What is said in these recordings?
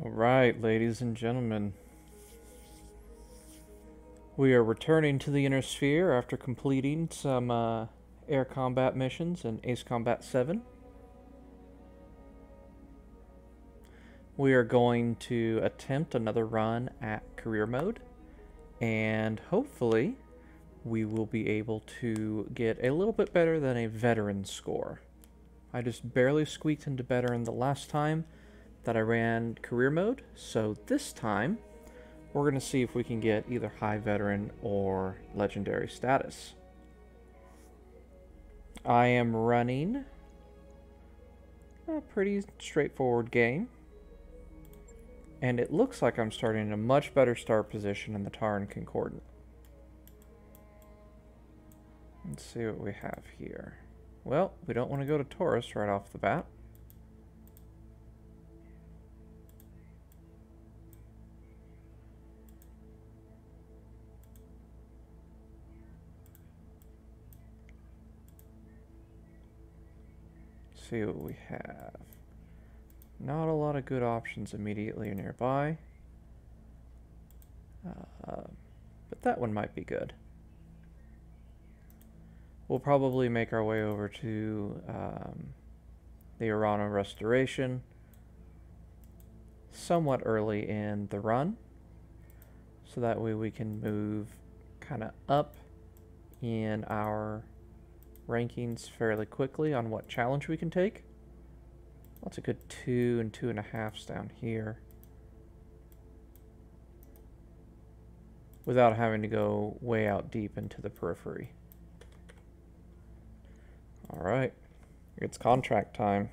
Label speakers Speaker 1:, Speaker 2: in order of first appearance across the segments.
Speaker 1: All right, ladies and gentlemen. We are returning to the Inner Sphere after completing some uh, air combat missions in Ace Combat 7. We are going to attempt another run at career mode, and hopefully we will be able to get a little bit better than a veteran score. I just barely squeaked into veteran the last time that I ran career mode, so this time we're going to see if we can get either high veteran or legendary status. I am running a pretty straightforward game. And it looks like I'm starting in a much better start position in the Taurian Concordat. Let's see what we have here. Well, we don't want to go to Taurus right off the bat. See what we have. Not a lot of good options immediately nearby. Uh, but that one might be good. We'll probably make our way over to um, the Aurigan Restoration somewhat early in the run. So that way we can move kind of up in our rankings fairly quickly on what challenge we can take. That's a good two and two and a halfs down here. Without having to go way out deep into the periphery. Alright, it's contract time.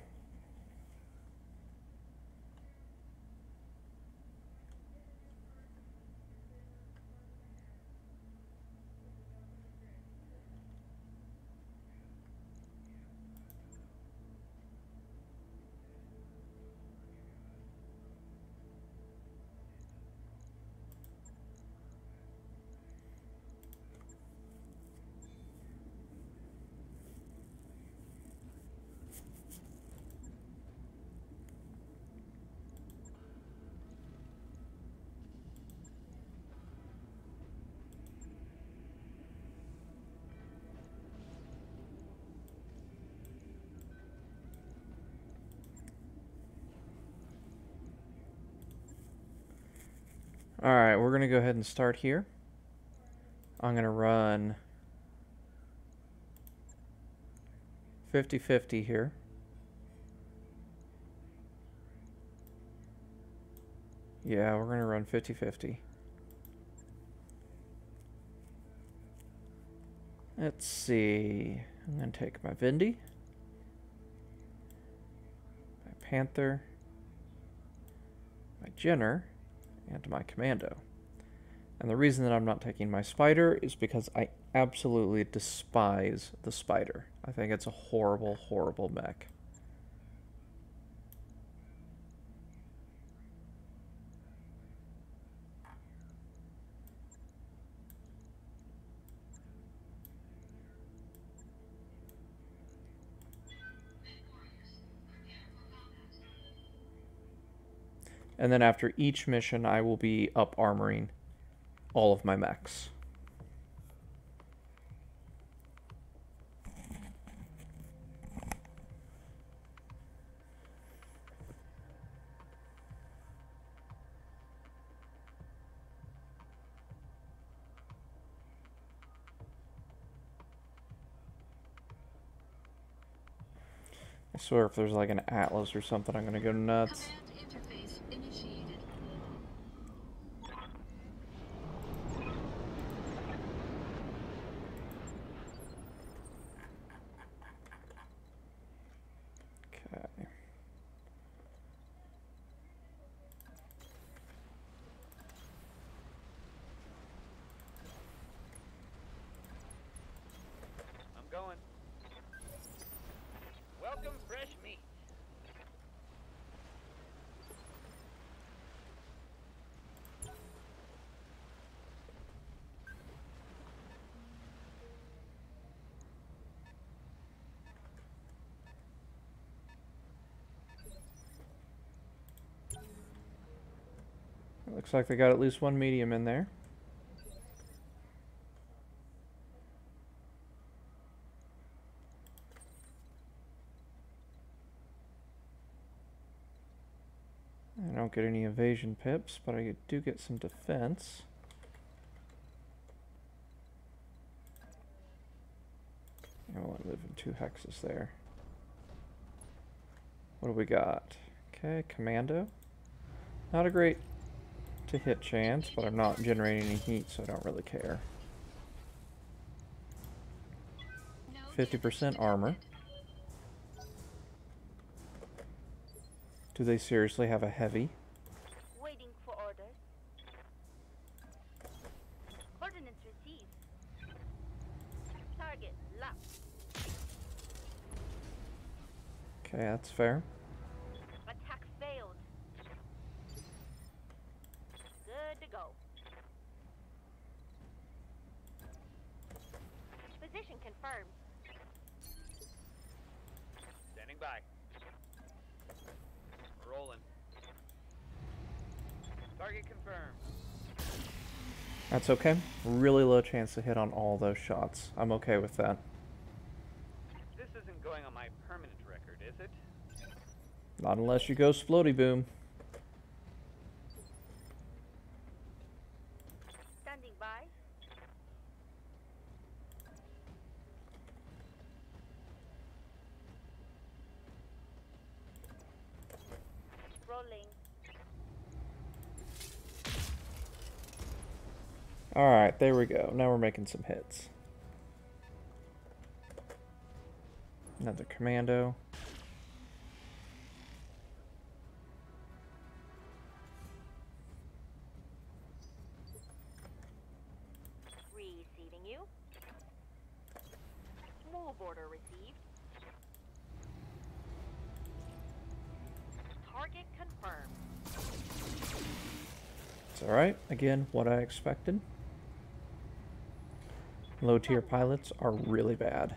Speaker 1: Alright, we're going to go ahead and start here. I'm going to run 50-50 here. Yeah, we're going to run 50-50. Let's see. I'm going to take my Vindy, my Panther, my Jenner, and my commando. And the reason that I'm not taking my spider is because I absolutely despise the spider. I think it's a horrible, horrible mech. And then after each mission, I will be up armoring all of my mechs. I swear if there's like an atlas or something, I'm gonna go nuts. Looks like they got at least one medium in there. I don't get any evasion pips, but I do get some defense. I want to live in two hexes there. What do we got? Okay, commando. Not a great to hit chance, but I'm not generating any heat, so I don't really care. 50% armor. Do they seriously have a heavy?
Speaker 2: Waiting for orders. Ordnance received. Target locked.
Speaker 1: Okay, that's fair.
Speaker 2: Attack failed. Good to go. Position confirmed.
Speaker 3: Standing by. Rolling. Target confirmed.
Speaker 1: Okay. Really low chance to hit on all those shots. I'm okay with that.
Speaker 3: This isn't going on my permanent record, is it?
Speaker 1: Not unless you go splody boom.
Speaker 2: Standing by. Rolling.
Speaker 1: Alright, there we go. Now we're making some hits. Another commando.
Speaker 2: Receiving you. Move order received. Target confirmed.
Speaker 1: It's alright. Again, what I expected. Low tier pilots are really bad.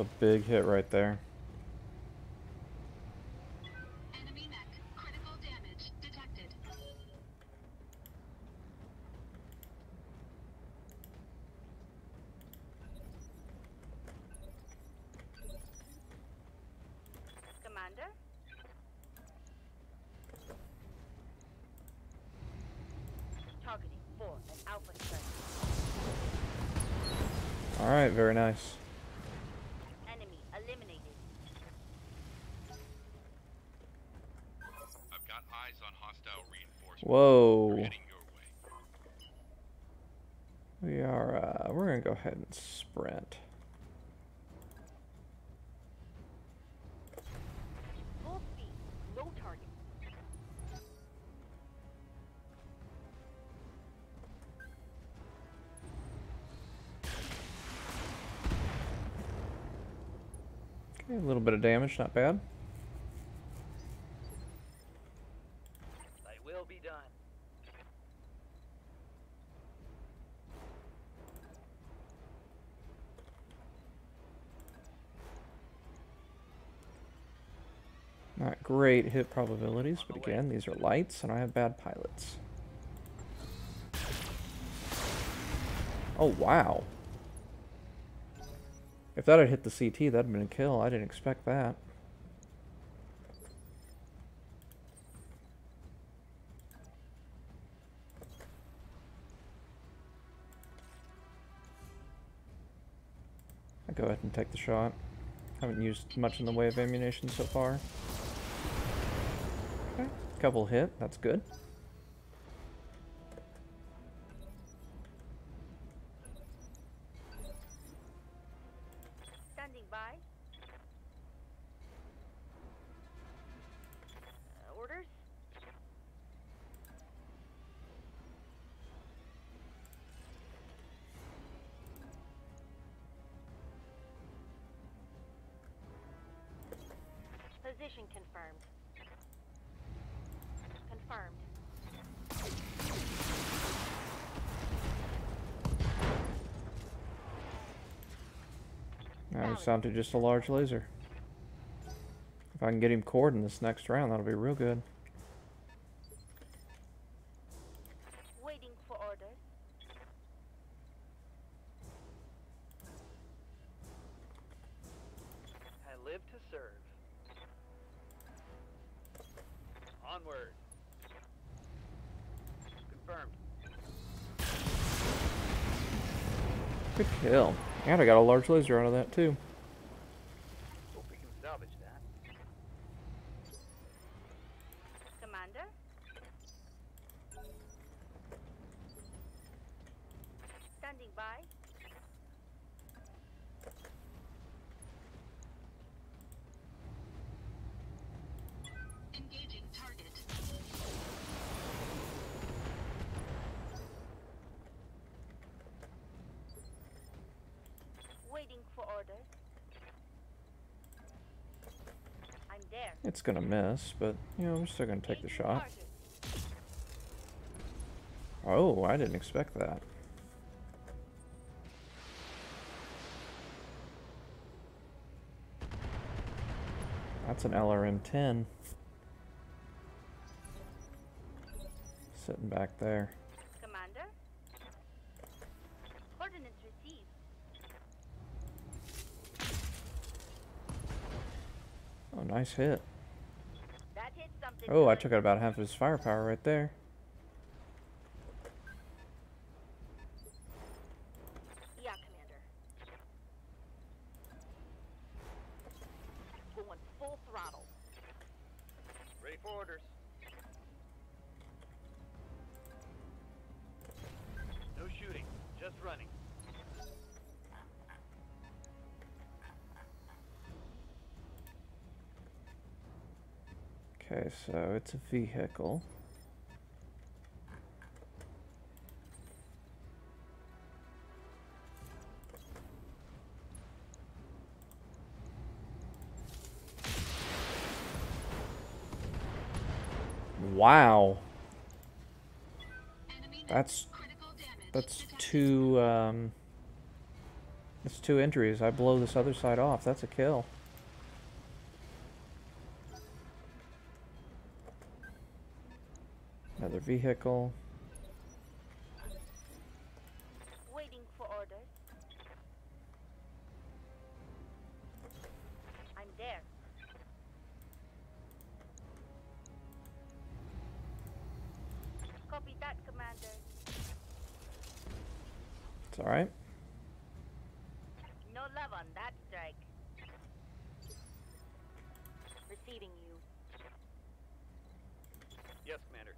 Speaker 1: A big hit right there. A little bit of damage, not bad.
Speaker 3: Thy will be done.
Speaker 1: Not great hit probabilities, but again, these are lights, and I have bad pilots. Oh, wow. If that had hit the CT, that'd have been a kill. I didn't expect that. I go ahead and take the shot. Haven't used much in the way of ammunition so far. Okay, couple hit, that's good. Now he's down to just a large laser. If I can get him cored in this next round, that'll be real good.
Speaker 2: Waiting for orders.
Speaker 3: I live to serve. Onward. Confirmed.
Speaker 1: Good kill. And I got a large laser out of that too.
Speaker 3: Hope we can salvage that.
Speaker 2: Commander? Standing by.
Speaker 4: Engaging target.
Speaker 2: Waiting for orders. I'm there.
Speaker 1: It's gonna miss, but you know, I'm still gonna take the shot. Oh, I didn't expect that. That's an LRM-10. Sitting back there.
Speaker 2: Commander? Received.
Speaker 1: Oh, nice hit. Oh, I took out about half of his firepower right there. It's a vehicle. Wow, that's that's two um, that's two injuries. I blow this other side off. That's a kill. Another vehicle.
Speaker 2: Waiting for orders. I'm there. Copy that, Commander.
Speaker 1: It's all right.
Speaker 2: No love on that strike. Receiving you.
Speaker 3: Yes, Commander.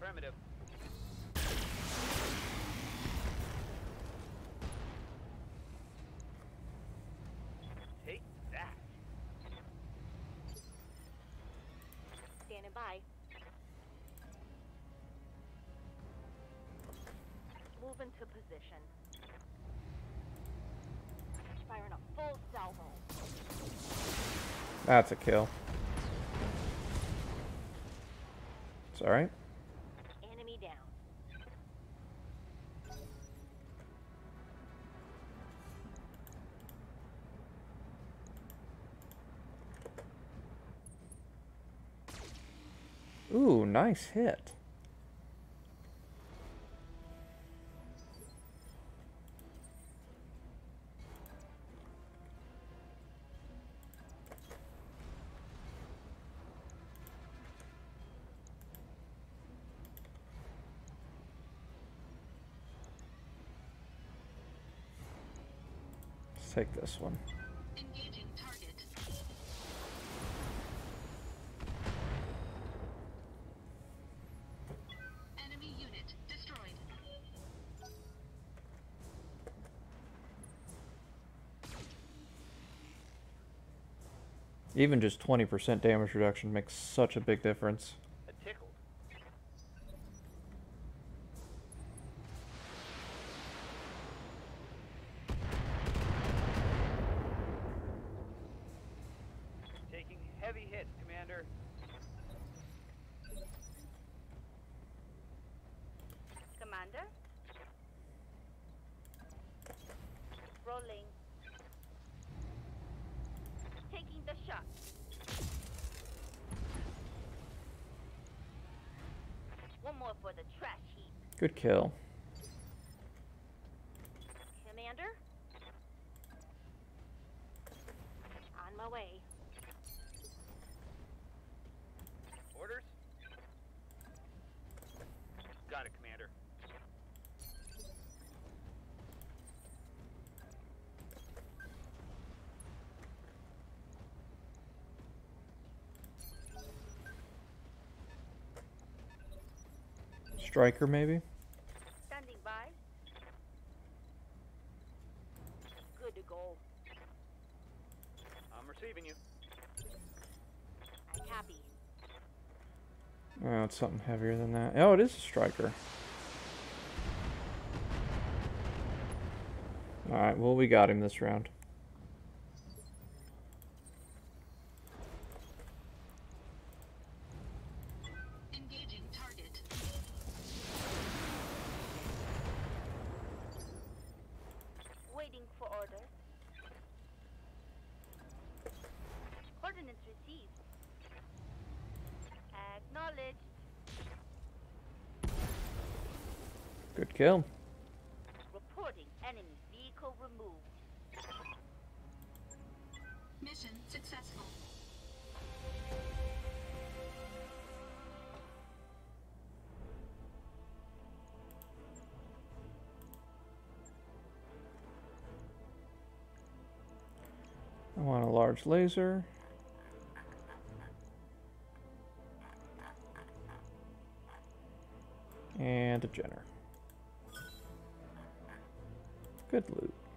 Speaker 3: Affirmative. Take that.
Speaker 2: Standing by. Move into position. Firing a full salvo.
Speaker 1: That's a kill. It's all right.
Speaker 2: Enemy down.
Speaker 1: Ooh, nice hit. Take this one.
Speaker 4: Engaging target. Enemy unit destroyed.
Speaker 1: Even just 20% damage reduction makes such a big difference.
Speaker 3: A tickled. Taking heavy hits, Commander.
Speaker 5: Commander? Rolling. Taking the shot. One more for the trash heap.
Speaker 1: Good kill.
Speaker 5: Commander? On my way.
Speaker 3: Orders? Got it, Commander.
Speaker 1: Striker, maybe?
Speaker 5: Standing by. Good to go.
Speaker 3: I'm receiving you.
Speaker 5: I copy.
Speaker 1: Oh, it's something heavier than that. Oh, it is a striker. Alright, well, we got him this round.
Speaker 4: Engaging target.
Speaker 5: Waiting for orders. Coordinates received. Acknowledged.
Speaker 1: Good kill.
Speaker 5: Reporting enemy vehicle removed.
Speaker 4: Mission successful.
Speaker 1: I want a large laser. And a Jenner. Good loot.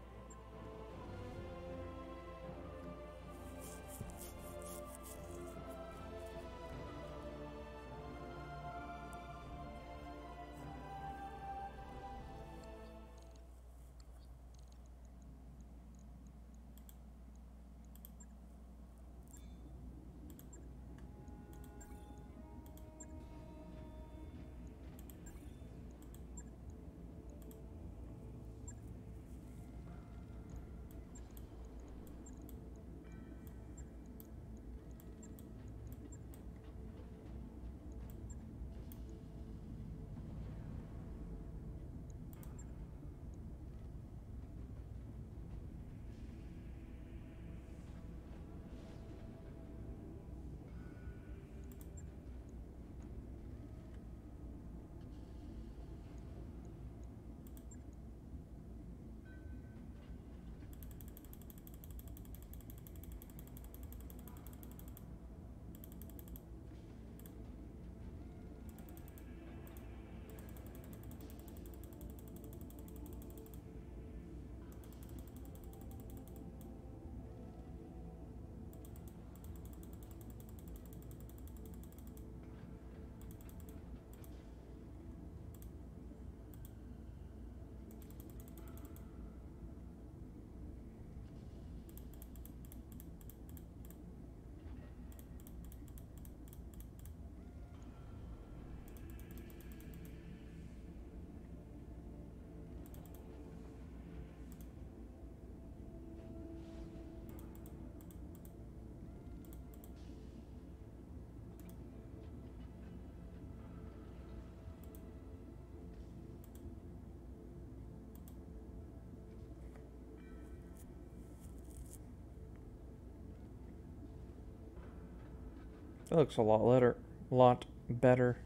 Speaker 1: That looks a lot better. Lot better.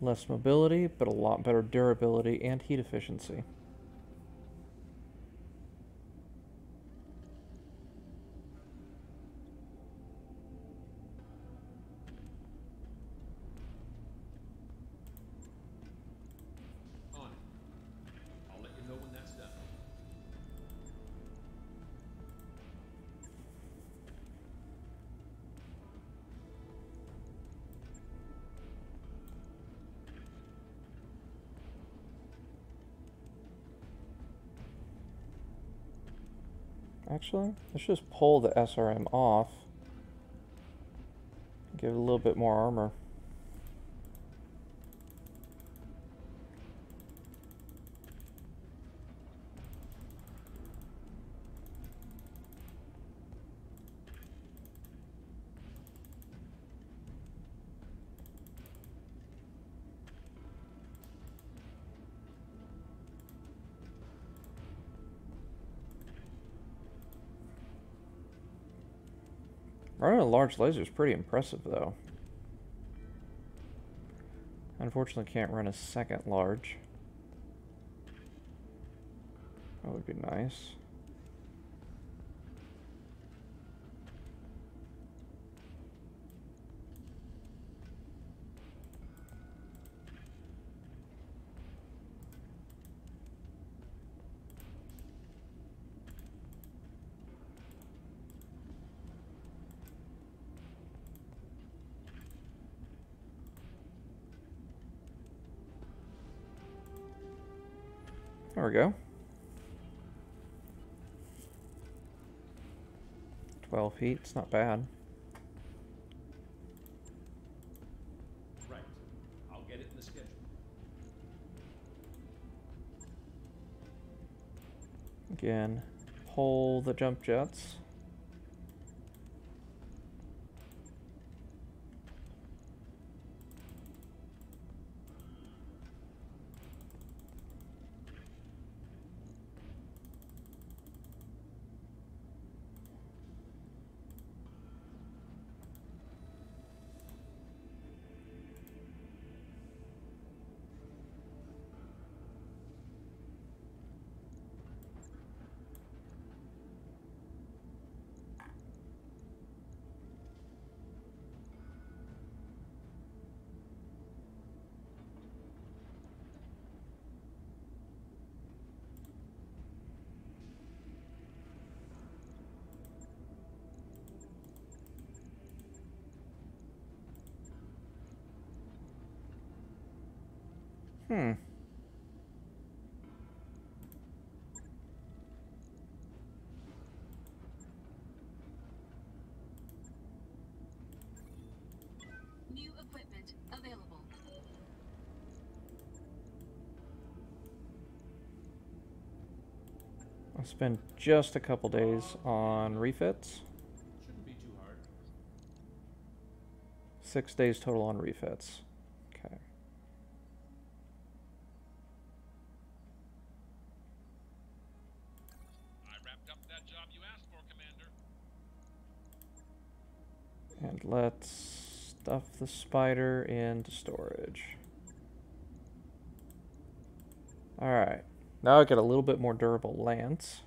Speaker 1: Less mobility, but a lot better durability and heat efficiency. Actually, let's just pull the SRM off. Give it a little bit more armor. Large laser is pretty impressive, though. Unfortunately, can't run a second large. That would be nice. We go. 12 feet, it's not bad.
Speaker 6: Right. I'll get it in the schedule.
Speaker 1: Again, pull the jump jets. Hmm.
Speaker 4: New equipment available.
Speaker 1: I'll spend just a couple days on refits.
Speaker 6: Shouldn't be too hard.
Speaker 1: Six days total on refits. Okay.
Speaker 7: I wrapped up that job you asked for, Commander.
Speaker 1: And let's stuff the spider into storage. Alright. Now I get a little bit more durable lance.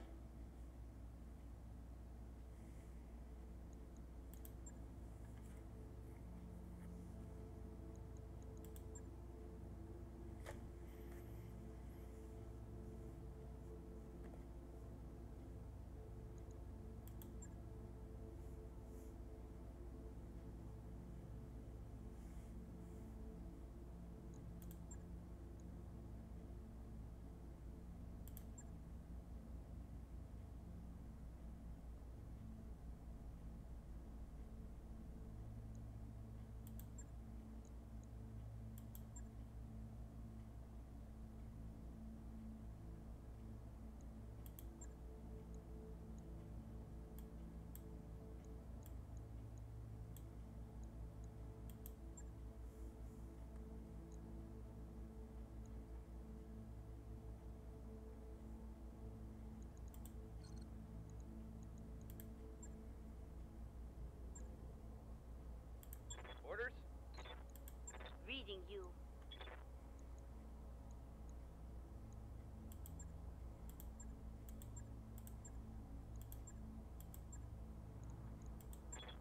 Speaker 2: Reading you.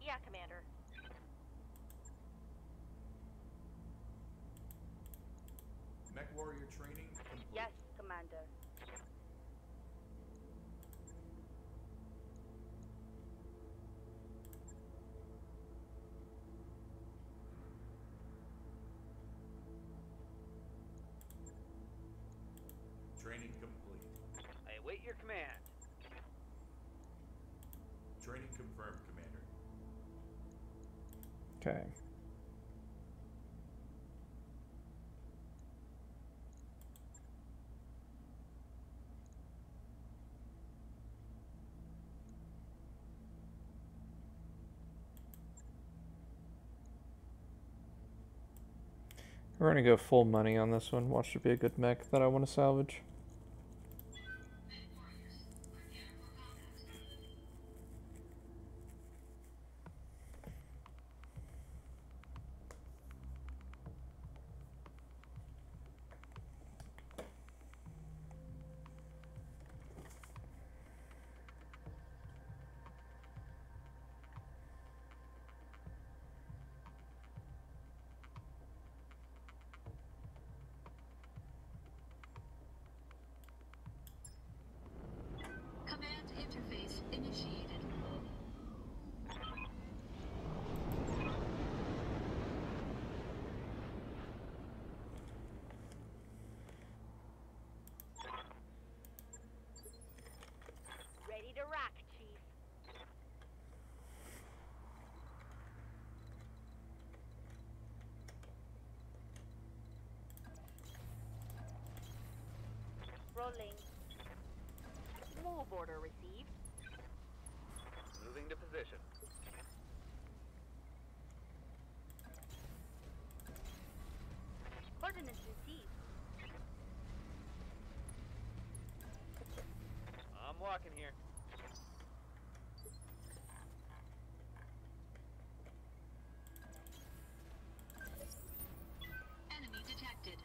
Speaker 2: Yeah, Commander.
Speaker 6: Mech warrior training complete.
Speaker 2: Yes, Commander.
Speaker 6: Training complete.
Speaker 3: I await your command.
Speaker 6: Training confirmed, Commander.
Speaker 1: Okay. We're gonna go full money on this one. Watch it be a good mech that I want to salvage.
Speaker 4: Command interface initiated.
Speaker 2: Ready to rock, Chief. Rolling. Move order received.
Speaker 3: Moving to position.
Speaker 2: Coordinates received.
Speaker 3: I'm walking here.
Speaker 4: Enemy detected.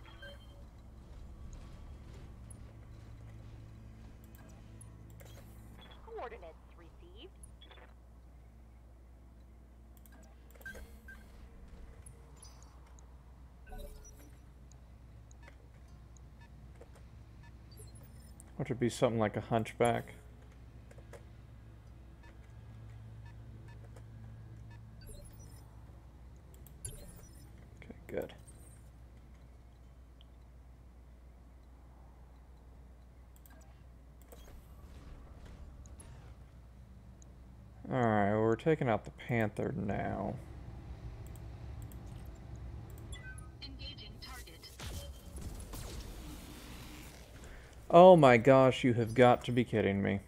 Speaker 2: Coordinates received.
Speaker 1: Which would be something like a hunchback. Okay, good. Alright, well, we're taking out the Panther now. Oh my gosh, you have got to be kidding me.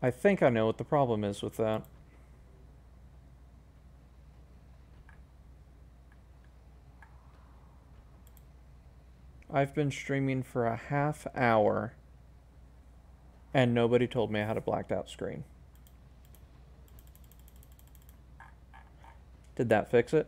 Speaker 1: I think I know what the problem is with that. I've been streaming for a half hour and nobody told me I had a blacked out screen. Did that fix it?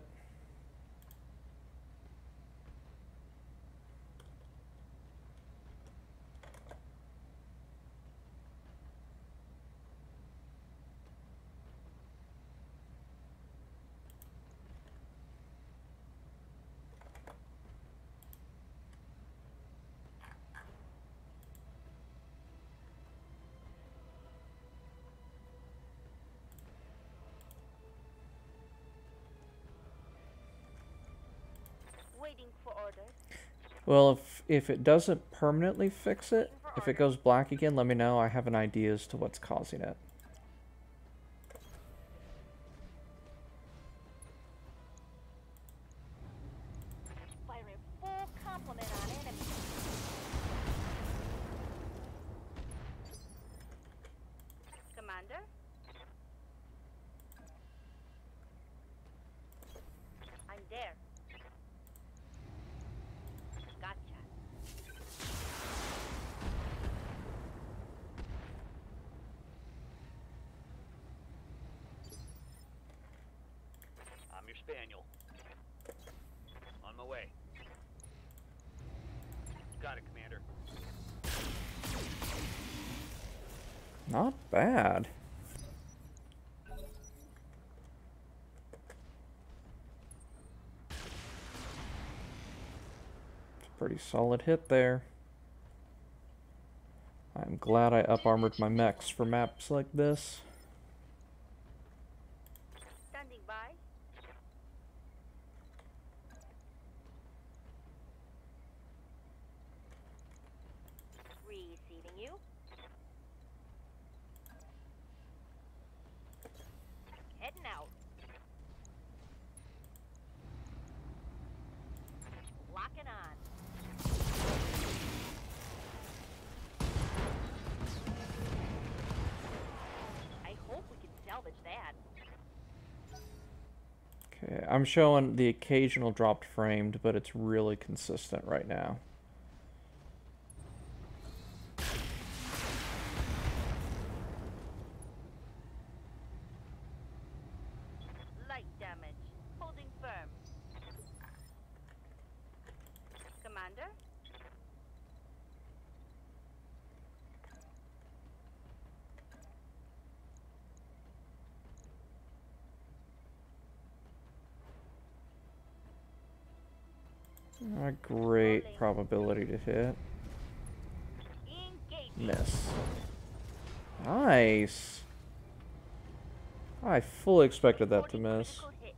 Speaker 1: Well, if if it doesn't permanently fix it, if it goes black again, let me know. I have an idea as to what's causing it.
Speaker 2: Firing full complement on enemy. Commander? I'm there. Gotcha.
Speaker 3: I'm your spaniel. On my way. Got it, Commander.
Speaker 1: Not bad. It's a pretty solid hit there. I'm glad I up armored my mechs for maps like this.
Speaker 2: Standing by. Receiving you. salvage that.
Speaker 1: Okay, I'm showing the occasional dropped framed, but it's really consistent right now.
Speaker 2: Light damage. Holding firm. Commander?
Speaker 1: A great probability hit. Miss. Nice. I fully expected that to miss.
Speaker 2: critical hit.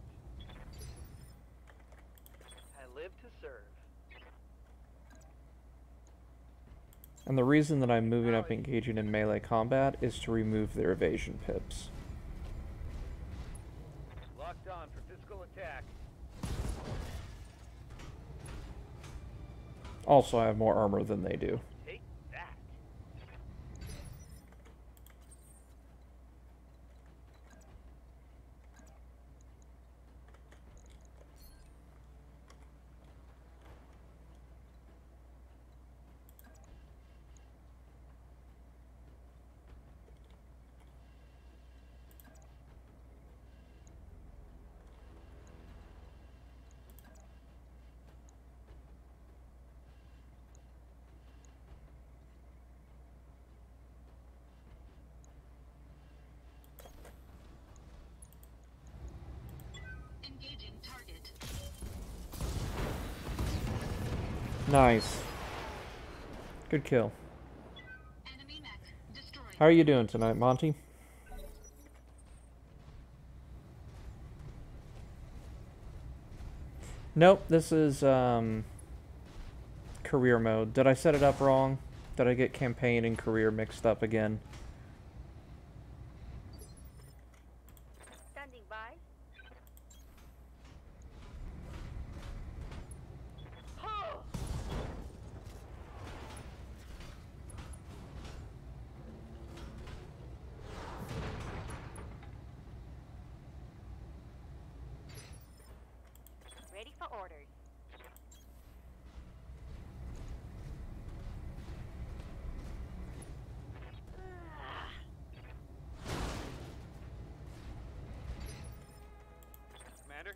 Speaker 3: I live to serve.
Speaker 1: And the reason that I'm moving up engaging in melee combat is to remove their evasion pips.
Speaker 3: Locked on for physical attack.
Speaker 1: Also, I have more armor than they do.
Speaker 3: Take that.
Speaker 4: Engaging target.
Speaker 1: Nice. Good kill.
Speaker 4: Enemy mech destroyed.
Speaker 1: How are you doing tonight, Monty? Nope, this is um career mode. Did I set it up wrong? Did I get campaign and career mixed up again?
Speaker 2: Standing by. Ho! Ready for orders.
Speaker 3: Commander?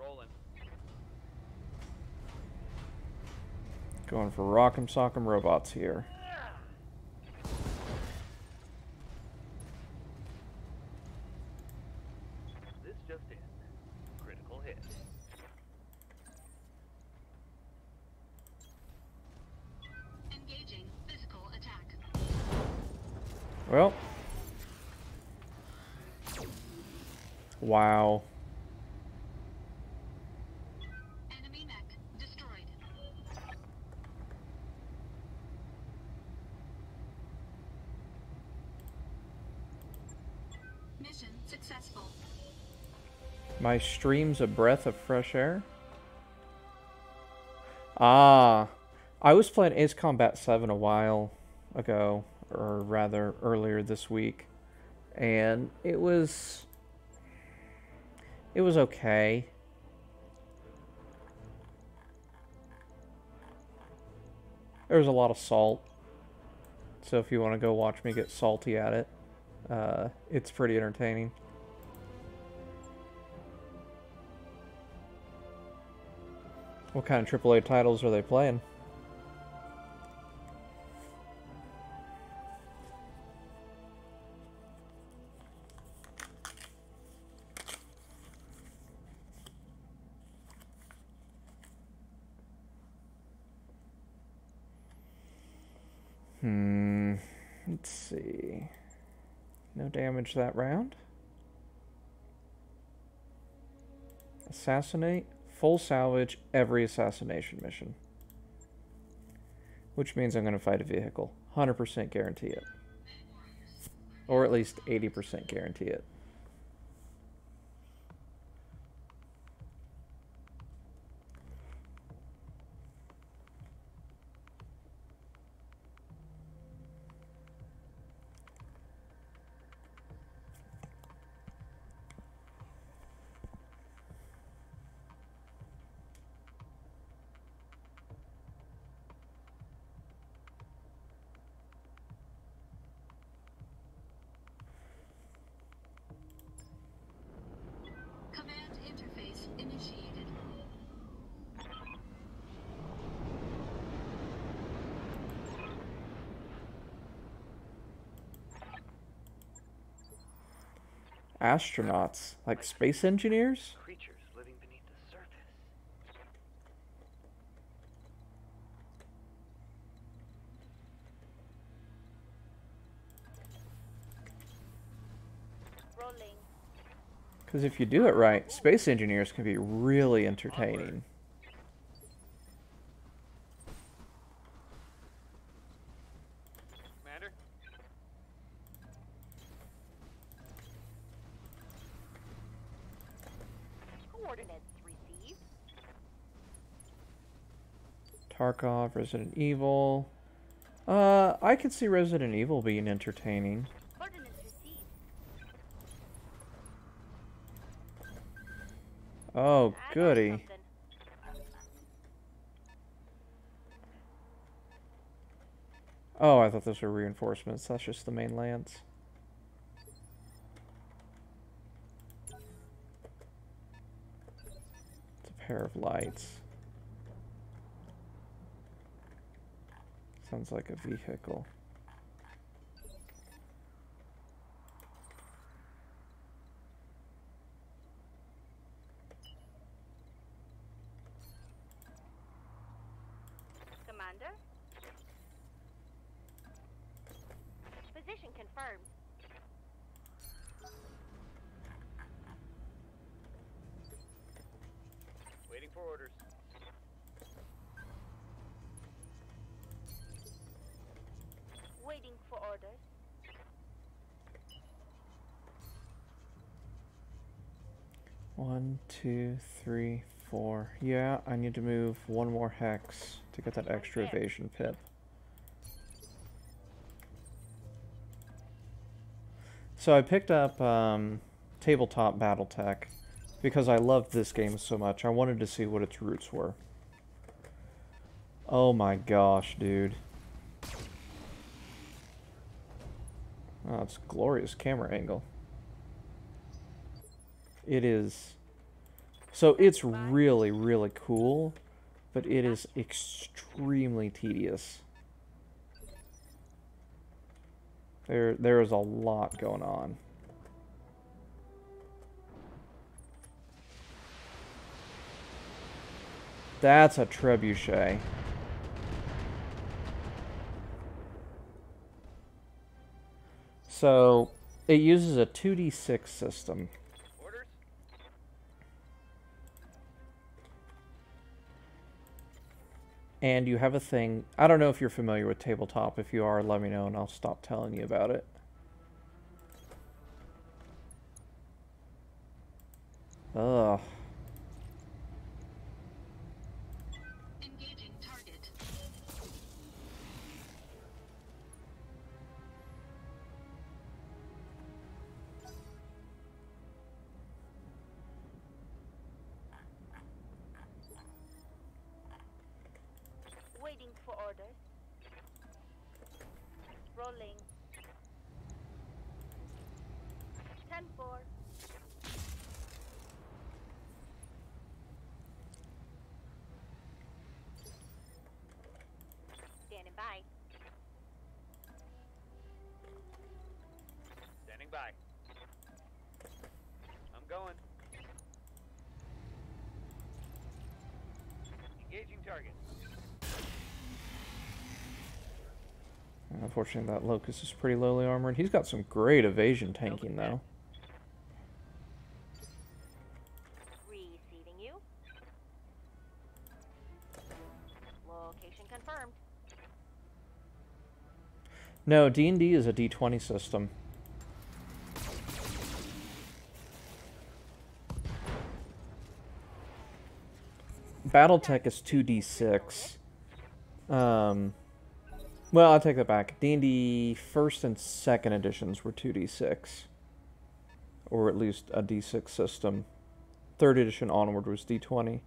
Speaker 3: Rolling.
Speaker 1: Going for Rock'em Sock'em Robots here.
Speaker 3: This just in. Critical hit.
Speaker 4: Engaging physical attack.
Speaker 1: Well. Wow.
Speaker 4: Enemy mech destroyed. Mission successful.
Speaker 1: My stream's a breath of fresh air? Ah, I was playing Ace Combat 7 a while ago, or rather earlier this week, and it was. It was okay. There was a lot of salt, so if you want to go watch me get salty at it, uh, it's pretty entertaining. What kind of AAA titles are they playing? Hmm. Let's see. No damage that round. Assassinate, full salvage every assassination mission. Which means I'm going to fight a vehicle. 100% guarantee it. Or at least 80% guarantee it. Astronauts, like space engineers.
Speaker 3: Creatures living beneath the surface.
Speaker 2: Rolling.
Speaker 1: Because if you do it right, space engineers can be really entertaining.
Speaker 3: Commander?
Speaker 2: Coordinates received.
Speaker 1: Tarkov, Resident Evil. Uh, I could see Resident Evil being entertaining. Oh, goody. Oh, I thought those were reinforcements. That's just the main lance. It's a pair of lights. Sounds like a vehicle.
Speaker 2: Commander? Position confirmed.
Speaker 3: Waiting for orders.
Speaker 2: Waiting for orders.
Speaker 1: One, two, three, four. Yeah, I need to move one more hex to get that extra evasion pip. So I picked up um, tabletop BattleTech because I loved this game so much. I wanted to see what its roots were. Oh my gosh, dude. Oh, it's glorious camera angle. It is. So it's really, really cool, but it is extremely tedious. There, there is a lot going on. That's a trebuchet. So, it uses a 2d6 system. And you have a thing. I don't know if you're familiar with tabletop. If you are, let me know and I'll stop telling you about it. Ugh. Unfortunately, that Locust is pretty lowly armored. He's got some great evasion tanking, though.
Speaker 2: Receiving you. Location confirmed.
Speaker 1: No, D&D is a D20 system. BattleTech is 2D6. Um, well, I'll take that back. D&D first and second editions were 2D6. Or at least a D6 system. Third edition onward was D20.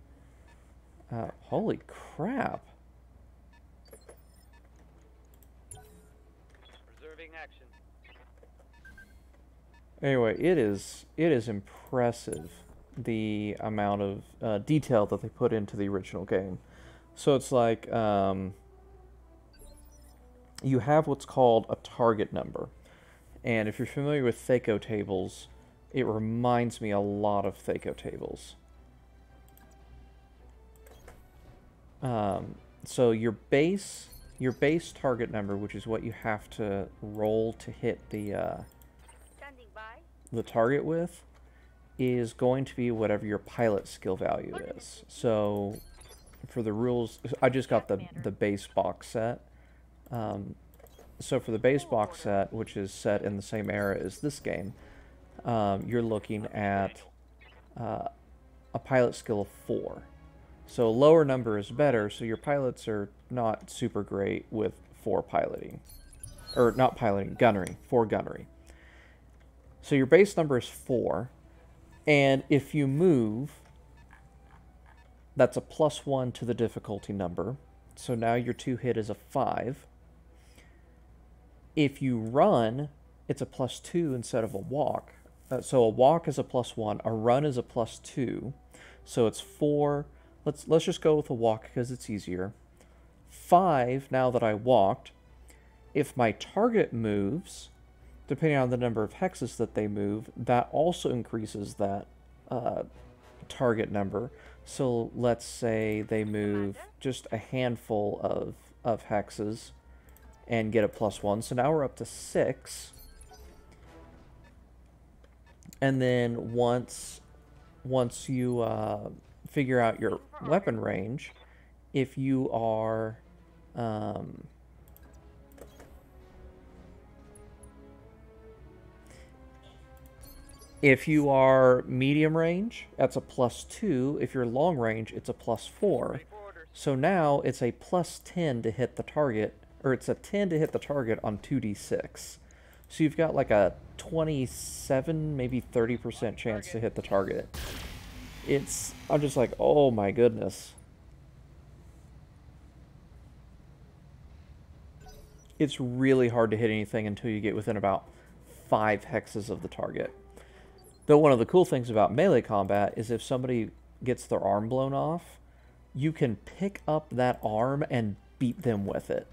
Speaker 1: Uh, holy crap.
Speaker 3: Reserving action.
Speaker 1: Anyway, it is it is impressive the amount of uh, detail that they put into the original game. So it's like um, you have what's called a target number, and if you're familiar with THAC0 tables, It reminds me a lot of THAC0 tables. Um, so your base, your base target number, which is what you have to roll to hit the uh,
Speaker 2: by.
Speaker 1: the target with, is going to be whatever your pilot skill value is. So for the rules, I just got the the base box set. Um, so for the base box set, which is set in the same era as this game, um, you're looking at uh, a pilot skill of four. So a lower number is better. So your pilots are not super great with four piloting, or not piloting, gunnery, four gunnery. So your base number is four, and if you move, that's a plus one to the difficulty number. So now your two hit is a five. If you run, it's a plus two instead of a walk. Uh, so a walk is a plus one, a run is a plus two. So it's four. Let's let's just go with a walk because it's easier. Five. Now that I walked, if my target moves, depending on the number of hexes that they move, that also increases that uh, target number. So let's say they move just a handful of, of hexes and get a plus one. So now we're up to six. And then once once you uh, figure out your weapon range, if you are um, If you are medium range, that's a plus two. If you're long range, it's a plus four. So now it's a plus 10 to hit the target, or it's a 10 to hit the target on 2d6. So you've got like a 27, maybe 30% chance to hit the target. It's, I'm just like, oh my goodness. It's really hard to hit anything until you get within about five hexes of the target. Though one of the cool things about melee combat is if somebody gets their arm blown off, you can pick up that arm and beat them with it.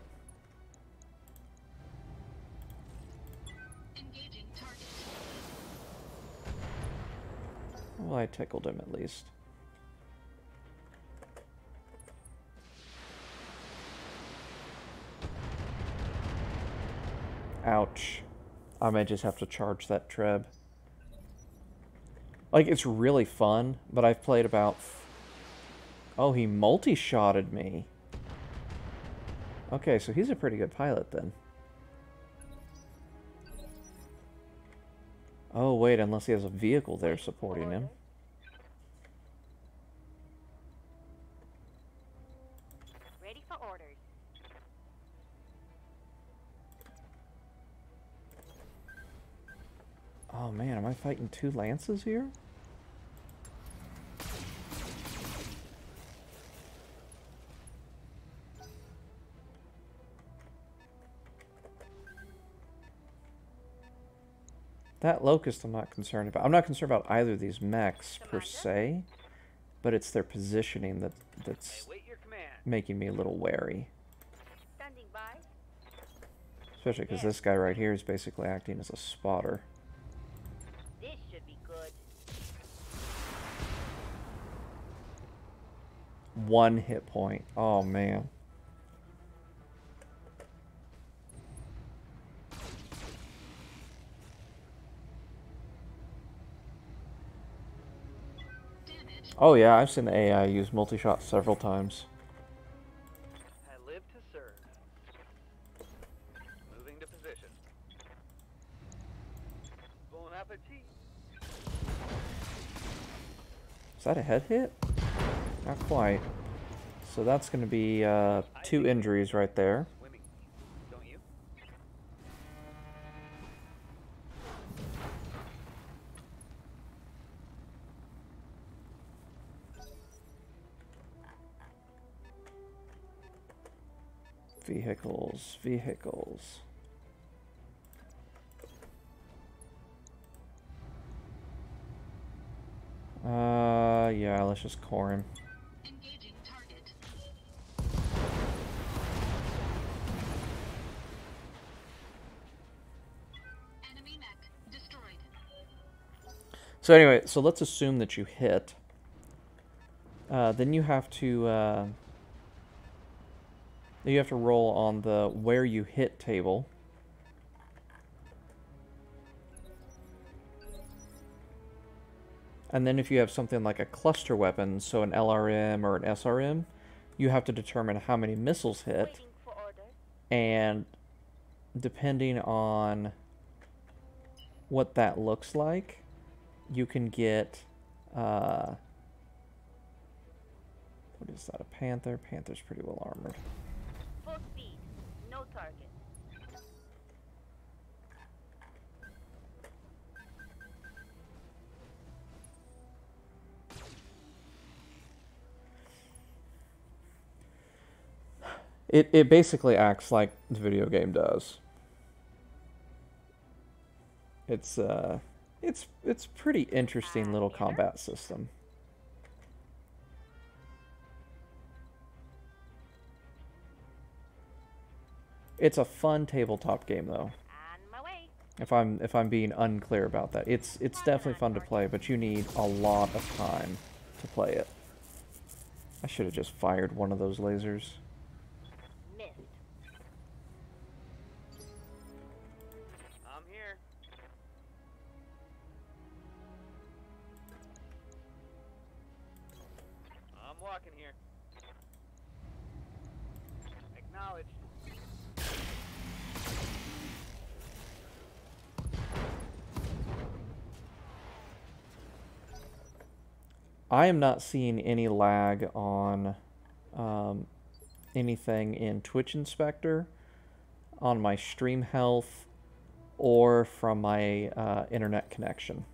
Speaker 1: Well, I tickled him at least. Ouch. I may just have to charge that treb. Like, it's really fun, but I've played about... Oh, he multi-shotted me. Okay, so he's a pretty good pilot then. Oh, wait, unless he has a vehicle there supporting him.
Speaker 2: Ready for orders.
Speaker 1: Oh man, am I fighting two lances here? That locust I'm not concerned about. I'm not concerned about either of these mechs per se, but it's their positioning that that's
Speaker 3: Wait your command.
Speaker 1: making me a little wary.
Speaker 2: By.
Speaker 1: Especially because this guy right here is basically acting as a spotter.
Speaker 2: This should be good.
Speaker 1: One hit point. Oh man. Oh yeah, I've seen the AI use multi-shot several times.
Speaker 3: I live to serve. Moving to position. Bon appetit.
Speaker 1: Is that a head hit? Not quite. So that's going to be uh, two injuries right there. Vehicles. Uh, yeah, let's just core him.
Speaker 4: Engaging target. Enemy mech destroyed.
Speaker 1: So anyway, so let's assume that you hit. Uh, then you have to uh, you have to roll on the where you hit table. And then if you have something like a cluster weapon, so an LRM or an SRM, you have to determine how many missiles hit.
Speaker 2: Waiting for orders.
Speaker 1: And depending on what that looks like, you can get uh, what is that? A panther? Panther's pretty well armored. It it basically acts like the video game does. It's uh it's it's pretty interesting little combat system. It's a fun tabletop game though.
Speaker 2: On my way.
Speaker 1: If I'm if I'm being unclear about that. It's it's definitely fun to play, but you need a lot of time to play it. I should have just fired one of those lasers. I am not seeing any lag on um, anything in Twitch Inspector, on my stream health, or from my uh, internet connection.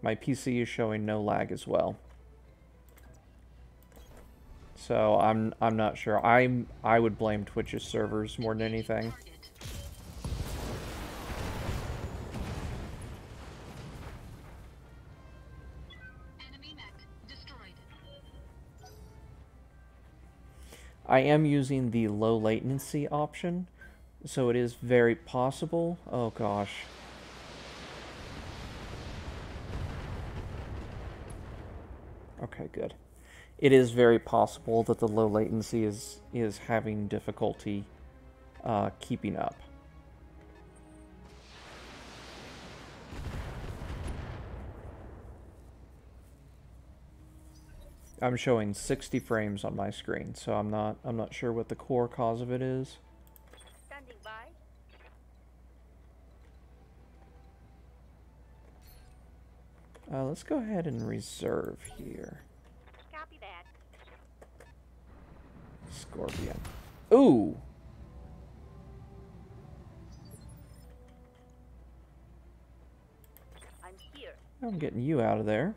Speaker 1: My PC is showing no lag as well. So I'm I'm not sure. I'm I would blame Twitch's servers more than anything. I am using the low latency option, so it is very possible. Oh gosh. Okay, good. It is very possible that the low latency is is having difficulty uh, keeping up. I'm showing 60 frames on my screen, so I'm not I'm not sure what the core cause of it is.
Speaker 2: Standing by.
Speaker 1: Uh, let's go ahead and reserve here.
Speaker 2: Copy that.
Speaker 1: Scorpion. Ooh!
Speaker 2: I'm here.
Speaker 1: I'm getting you out of there.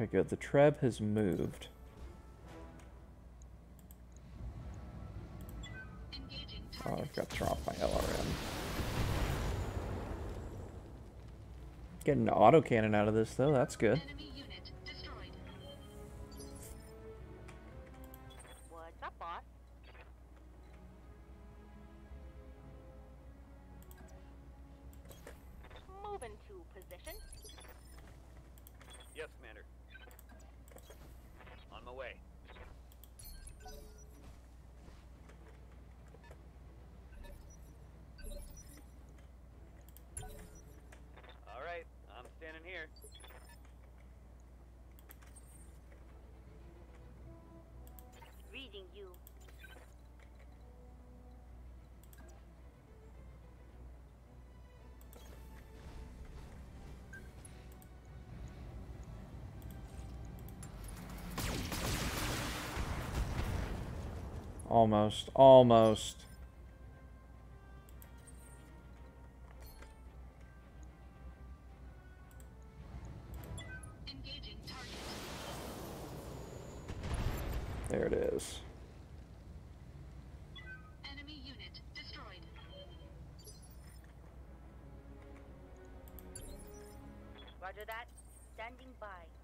Speaker 1: Okay, good. The Treb has moved. Oh. I've got turn off my LRM. Getting an autocannon out of this, though. That's good. Almost. Almost. There it is.
Speaker 4: Enemy unit destroyed.
Speaker 2: Roger that. Standing by.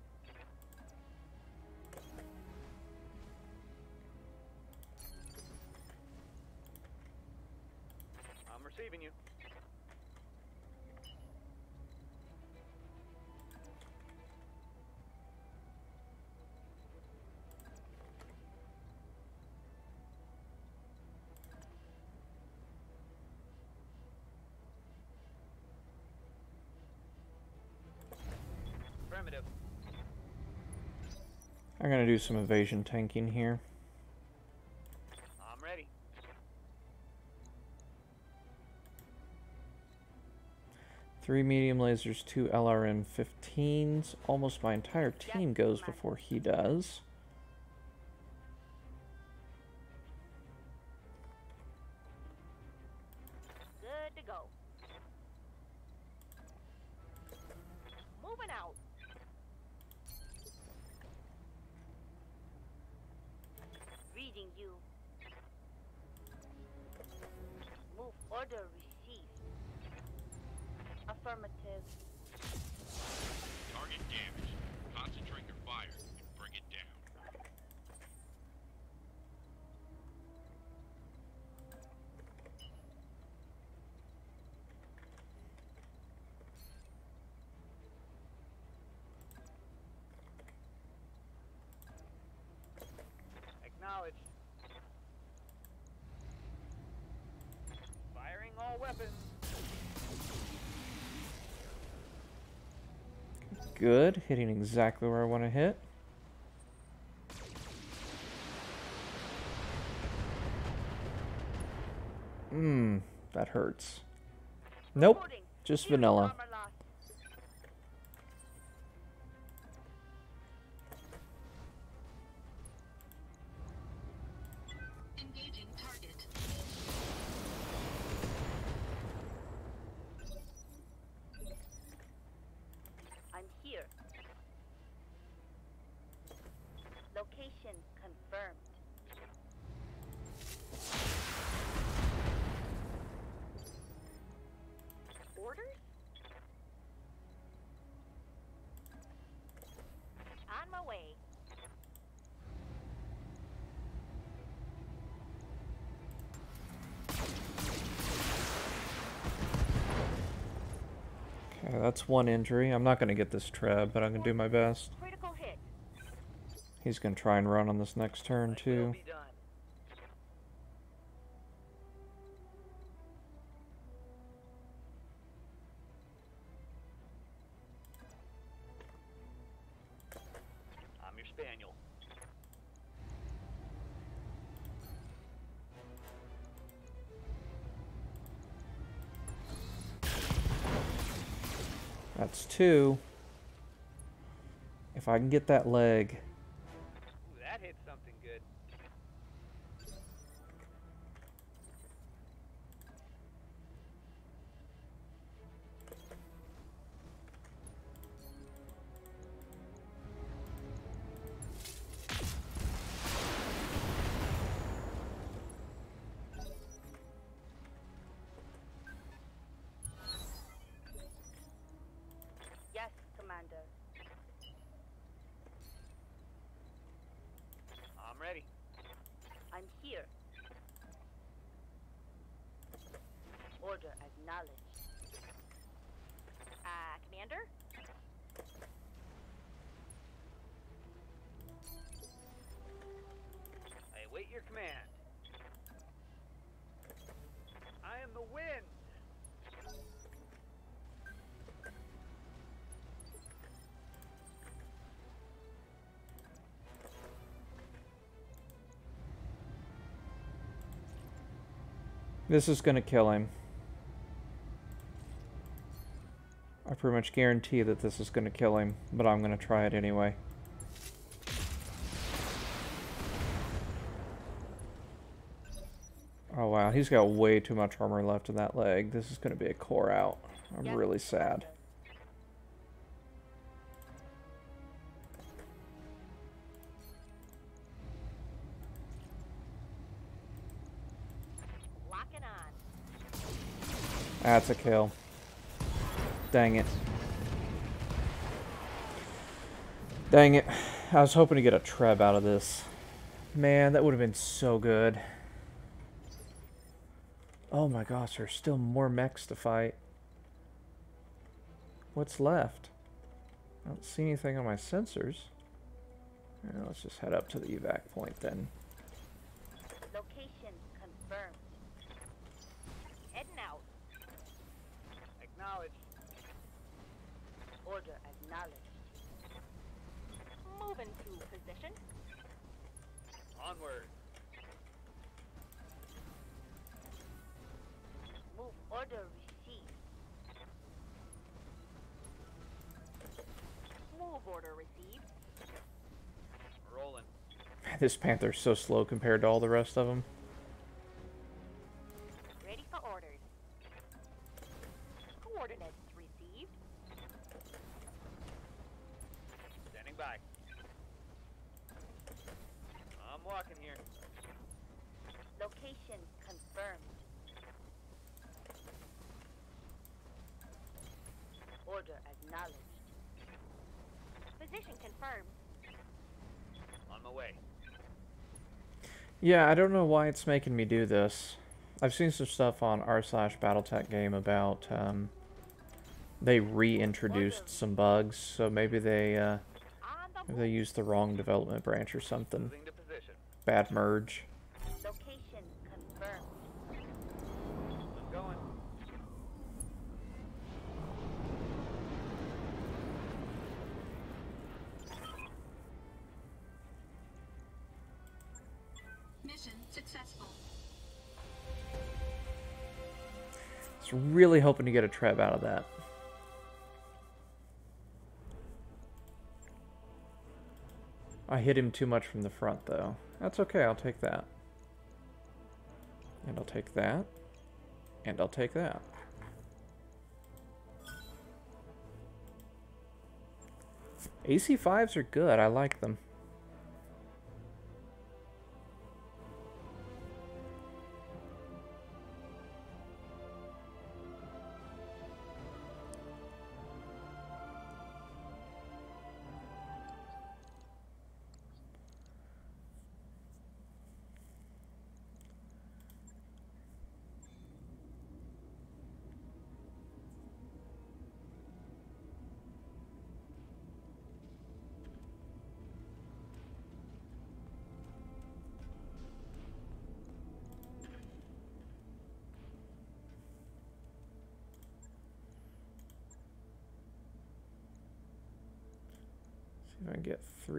Speaker 3: Receiving you.
Speaker 1: I'm gonna do some evasion tanking here.
Speaker 3: I'm ready.
Speaker 1: Three medium lasers, two LRM 15s. Almost my entire team goes before he does.
Speaker 2: Good,
Speaker 1: hitting exactly where I want to hit. Mmm, that hurts. Nope, just vanilla. That's one injury. I'm not going to get this treb, but I'm going to do my best. He's going to try and run on this next turn, too. Two. If I can get that leg. This is going to kill him. I pretty much guarantee that this is going to kill him, but I'm going to try it anyway. Oh wow, he's got way too much armor left in that leg. This is going to be a core out. I'm
Speaker 2: Yes,
Speaker 1: really sad. That's a kill. Dang it. Dang it. I was hoping to get a Treb out of this. Man, that would have been so good. Oh my gosh, there's still more mechs to fight. What's left? I don't see anything on my sensors. Let's just head up to the evac point then.
Speaker 2: Location confirmed. Heading out.
Speaker 3: Acknowledge.
Speaker 2: Order acknowledged. Moving to position.
Speaker 3: Onward.
Speaker 2: Move order received. Move order received.
Speaker 3: Rolling.
Speaker 1: This panther's so slow compared to all the rest of them.
Speaker 2: Ready for orders. Coordinates received.
Speaker 3: Standing by. I'm walking here.
Speaker 2: Location confirmed. Order acknowledged. Position confirmed.
Speaker 3: On my way.
Speaker 1: Yeah, I don't know why it's making me do this. I've seen some stuff on r slash BattleTech game about um, they reintroduced some bugs, so maybe they uh, maybe they used the wrong development branch or something. Bad merge. Really hoping to get a Treb out of that. I hit him too much from the front, though. That's okay, I'll take that. And I'll take that. And I'll take that. AC5s are good, I like them.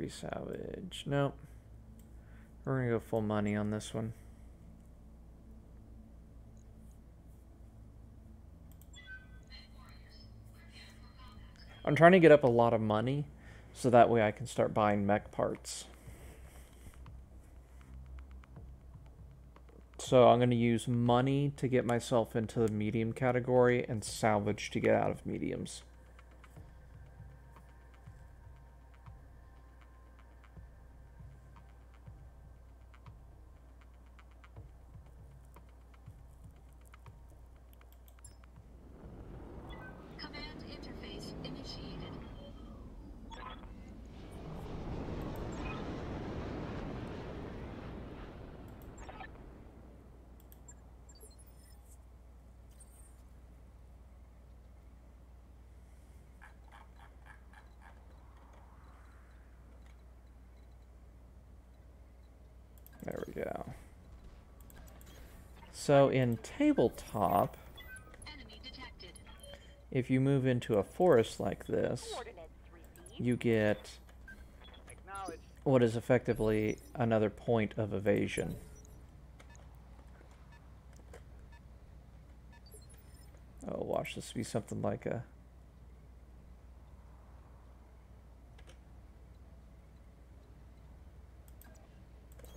Speaker 1: Three salvage. Nope. We're gonna go full money on this one. I'm trying to get up a lot of money so that way I can start buying mech parts. So I'm going to use money to get myself into the medium category and salvage to get out of mediums.
Speaker 4: Command interface initiated.
Speaker 1: There we go. So in tabletop, if you move into a forest like this, you get what is effectively another point of evasion. Oh, watch this be something like a.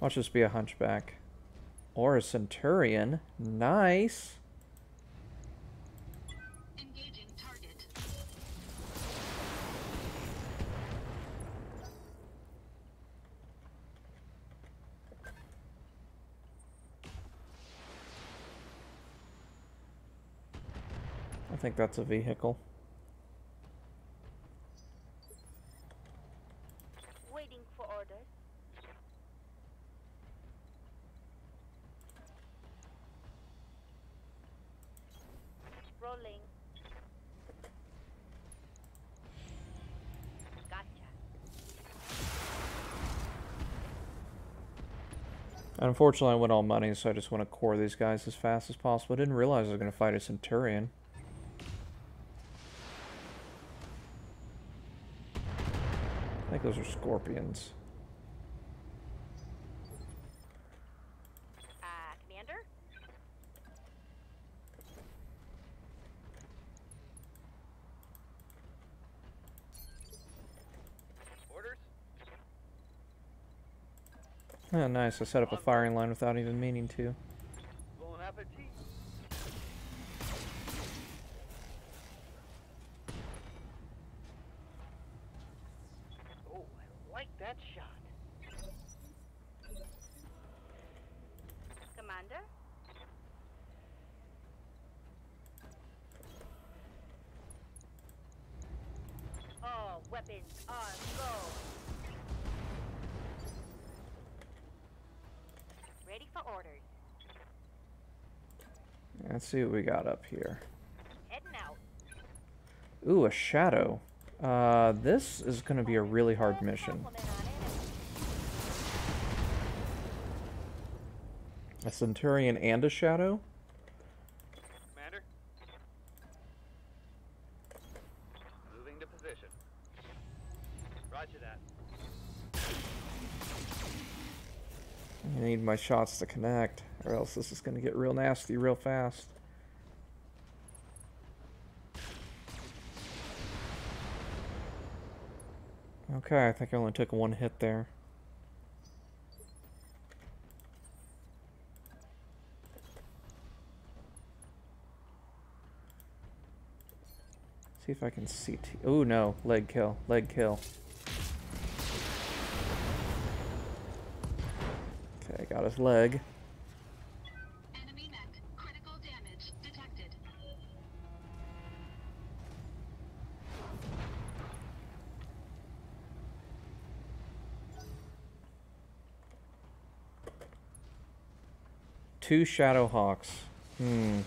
Speaker 1: Watch this be a hunchback. Or a centurion. Nice.
Speaker 4: Engaging target.
Speaker 1: I think that's a vehicle. Unfortunately, I went all money, so I just want to core these guys as fast as possible. I didn't realize I was going to fight a Centurion. I think those are Scorpions.
Speaker 2: Uh, Commander?
Speaker 3: Orders?
Speaker 1: Oh, nice. I set up a firing line without even meaning to.
Speaker 3: Bon appetit. Oh, I like that shot.
Speaker 2: Commander? All weapons on go. Ready for orders.
Speaker 1: Let's see what we got up here. Ooh, a shadow. Uh, this is going to be a really hard mission.
Speaker 2: Complement on enemy.
Speaker 1: A Centurion and a shadow?
Speaker 3: Commander? Moving to position. Roger that.
Speaker 1: I need my shots to connect, or else this is going to get real nasty real fast. Okay, I think I only took one hit there. See if I can see. Oh no, leg kill, leg kill. Okay, got his leg. Two Shadow Hawks. Hmm.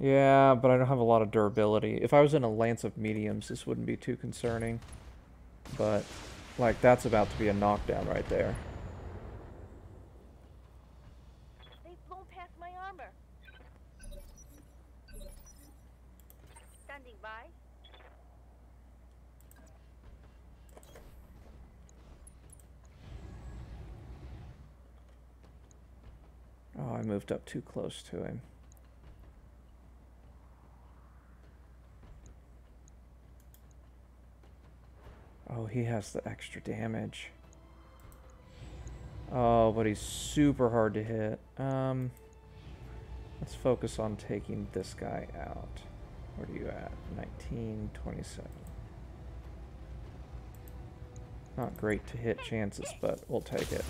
Speaker 1: Yeah, but I don't have a lot of durability. If I was in a Lance of Mediums, this wouldn't be too concerning. But, like, that's about to be a knockdown right there.
Speaker 2: They've blown past my armor. Standing by.
Speaker 1: Oh, I moved up too close to him. Oh, he has the extra damage. Oh, but he's super hard to hit. Um, let's focus on taking this guy out. Where are you at? 19, 27. Not great to hit chances, but we'll take it.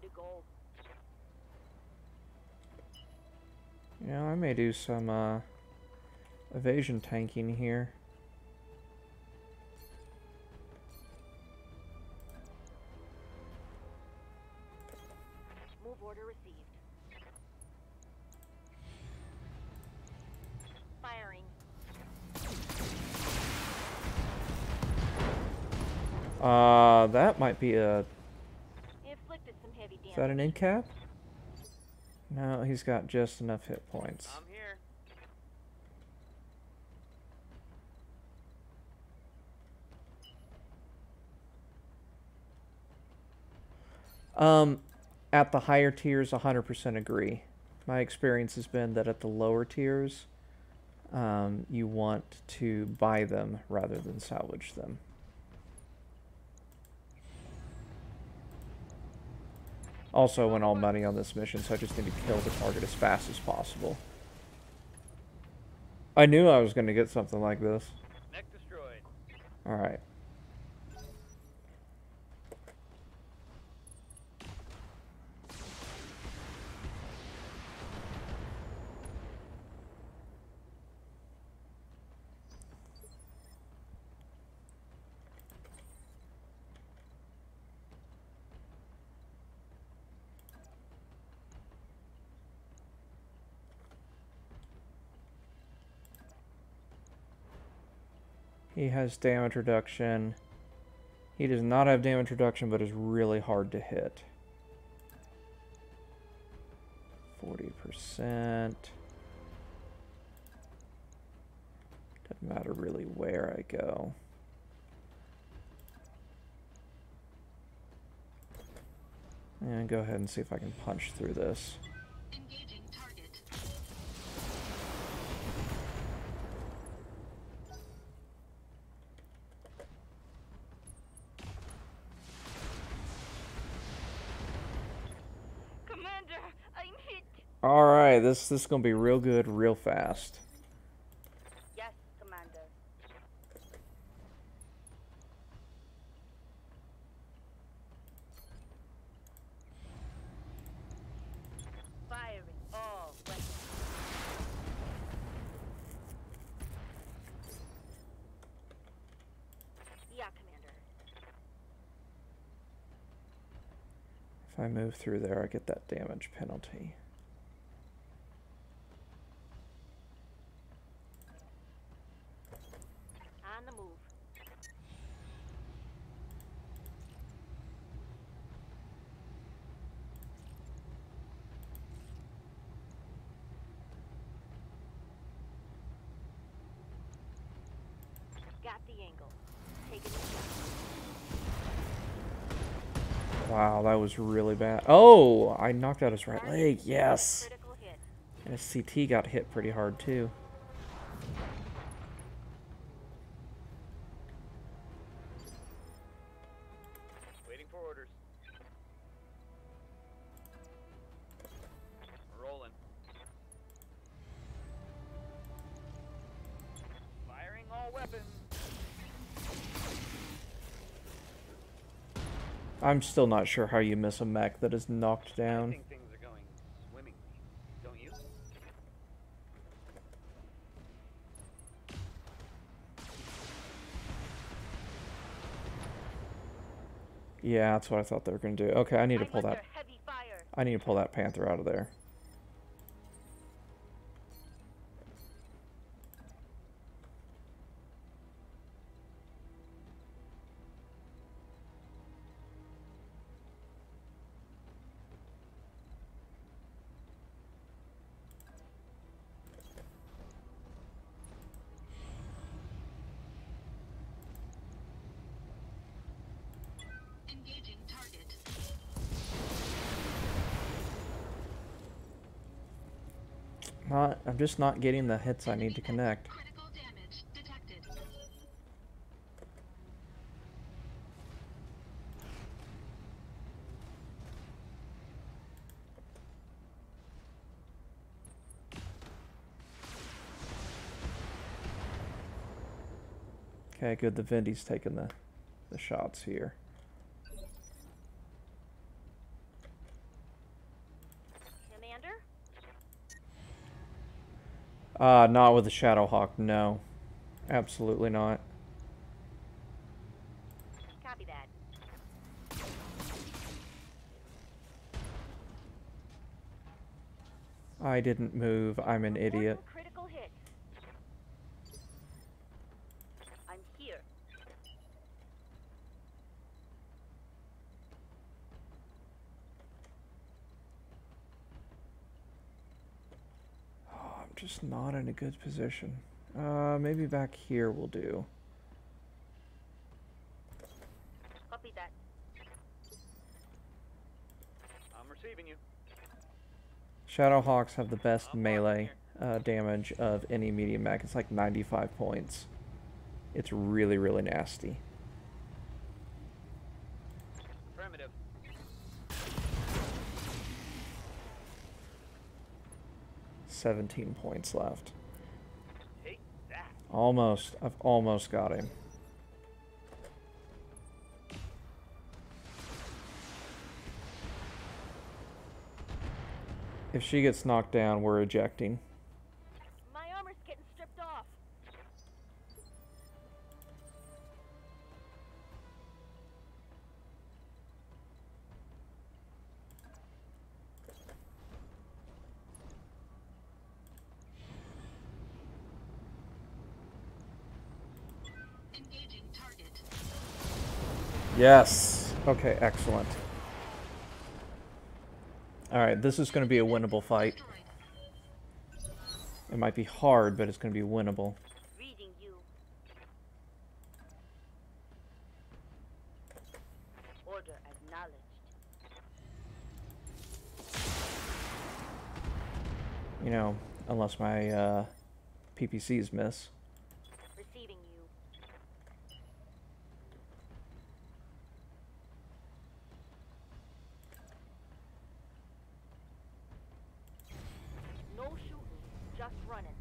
Speaker 2: Good to go.
Speaker 1: You know, I may do some uh, evasion tanking here.
Speaker 2: Move order received. Firing.
Speaker 1: Uh, that might be a.
Speaker 2: Inflicted some heavy
Speaker 1: Is that an in cap? No, he's got just enough hit points.
Speaker 3: I'm here.
Speaker 1: Um, at the higher tiers, 100% agree. My experience has been that at the lower tiers, um, you want to buy them rather than salvage them. Also, I went all money on this mission, so I just need to kill the target as fast as possible. I knew I was going to get something like this. Alright. He has damage reduction. He does not have damage reduction, but is really hard to hit. 40%. Doesn't matter really where I go. And go ahead and see if I can punch through this.
Speaker 4: Engaging target.
Speaker 2: Commander, I'm hit.
Speaker 1: This this is gonna be real good, real fast.
Speaker 2: Yes, Commander. Firing all weapons. Yeah, Commander.
Speaker 1: If I move through there, I get that damage penalty.
Speaker 2: On the move. Got the angle. Taking the shot.
Speaker 1: Wow, that was really bad. Oh, I knocked out his right leg. Yes. And his CT got hit pretty hard too. I'm still not sure how you miss a mech that is knocked down.
Speaker 3: think things are going swimmingly. Don't you?
Speaker 1: Yeah, that's what I thought they were gonna do. Okay, I need to pull that. I need to pull that panther out of there. Not. I'm just not getting the hits I need to connect.
Speaker 4: Critical damage detected.
Speaker 1: Okay, good. The Vindi's taking the the shots here.
Speaker 2: Commander?
Speaker 1: Uh, not with the Shadowhawk. No, absolutely not.
Speaker 2: Copy that.
Speaker 1: I didn't move. I'm an idiot.
Speaker 2: Critical hit. I'm here.
Speaker 1: Oh, I'm just not in a good position. Uh, maybe back here will do.
Speaker 2: Copy that.
Speaker 3: I'm receiving you.
Speaker 1: Shadowhawks have the best
Speaker 3: I'm
Speaker 1: melee uh, damage of any medium mech. It's like 95 points. It's really, really nasty. 17 points left. Almost. I've almost got him. If she gets knocked down, we're ejecting. Yes. Okay, excellent. Alright, this is going to be a winnable fight. It might be hard, but it's going to be winnable.
Speaker 2: You.
Speaker 1: Know, unless my uh, PPCs miss.
Speaker 2: Receiving you. No shooting, just running.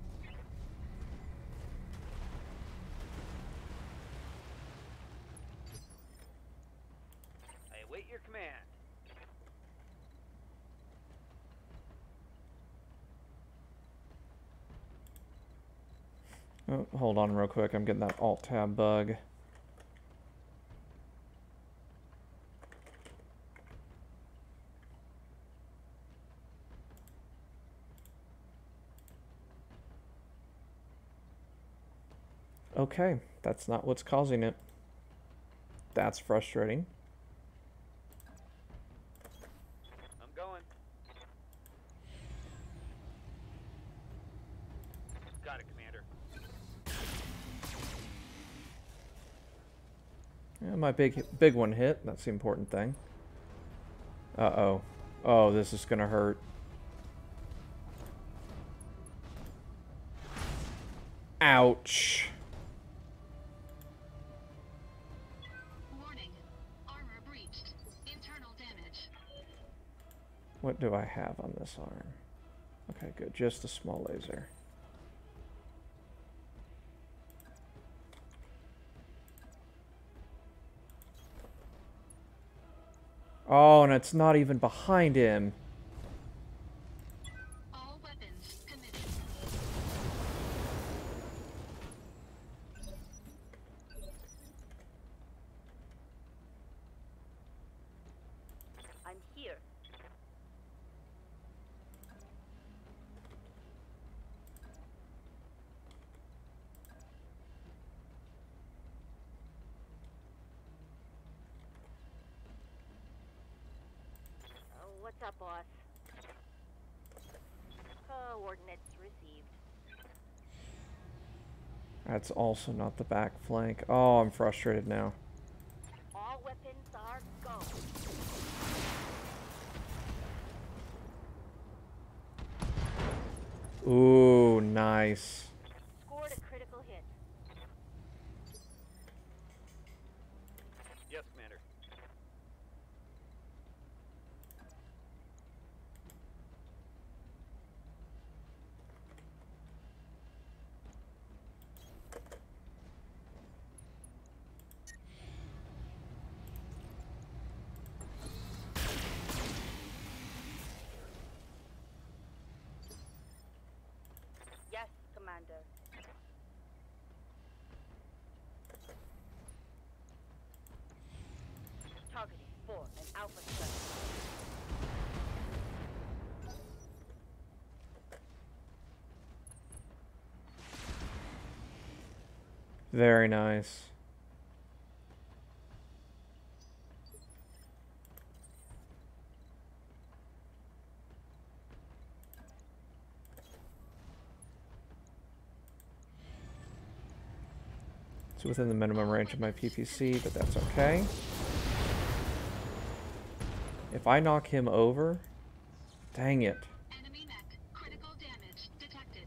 Speaker 3: I await your command.
Speaker 1: Oh, hold on real quick. I'm getting that alt tab bug. Okay, that's not what's causing it. That's frustrating.
Speaker 3: I'm going. Got it, Commander.
Speaker 1: Yeah, my big big one hit. That's the important thing. Uh-oh. Oh, this is gonna hurt. Ouch.
Speaker 4: Warning. Armor breached. Internal damage.
Speaker 1: What do I have on this arm? Okay, good. Just a small laser. Oh, and it's not even behind him.
Speaker 4: All weapons committed.
Speaker 2: I'm here. Oh, what's up, boss? Coordinates received.
Speaker 1: That's also not the back flank. Oh, I'm frustrated now.
Speaker 2: All weapons are go.
Speaker 1: Ooh, nice.
Speaker 2: 4 and Alpha Strike.
Speaker 1: Very nice. It's within the minimum range of my PPC, but that's okay. If I knock him over, dang it.
Speaker 4: Enemy mech. Critical damage detected.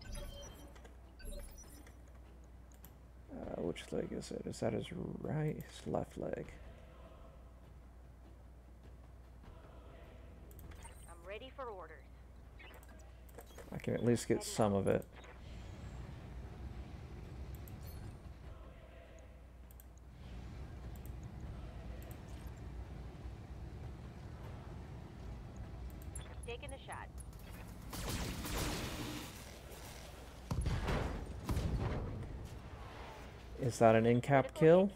Speaker 1: Uh, which leg is it? Is that his right, his left leg?
Speaker 2: I'm ready for orders.
Speaker 1: I can at least get some of it.
Speaker 2: Taking a shot.
Speaker 1: Is that an in-cap kill?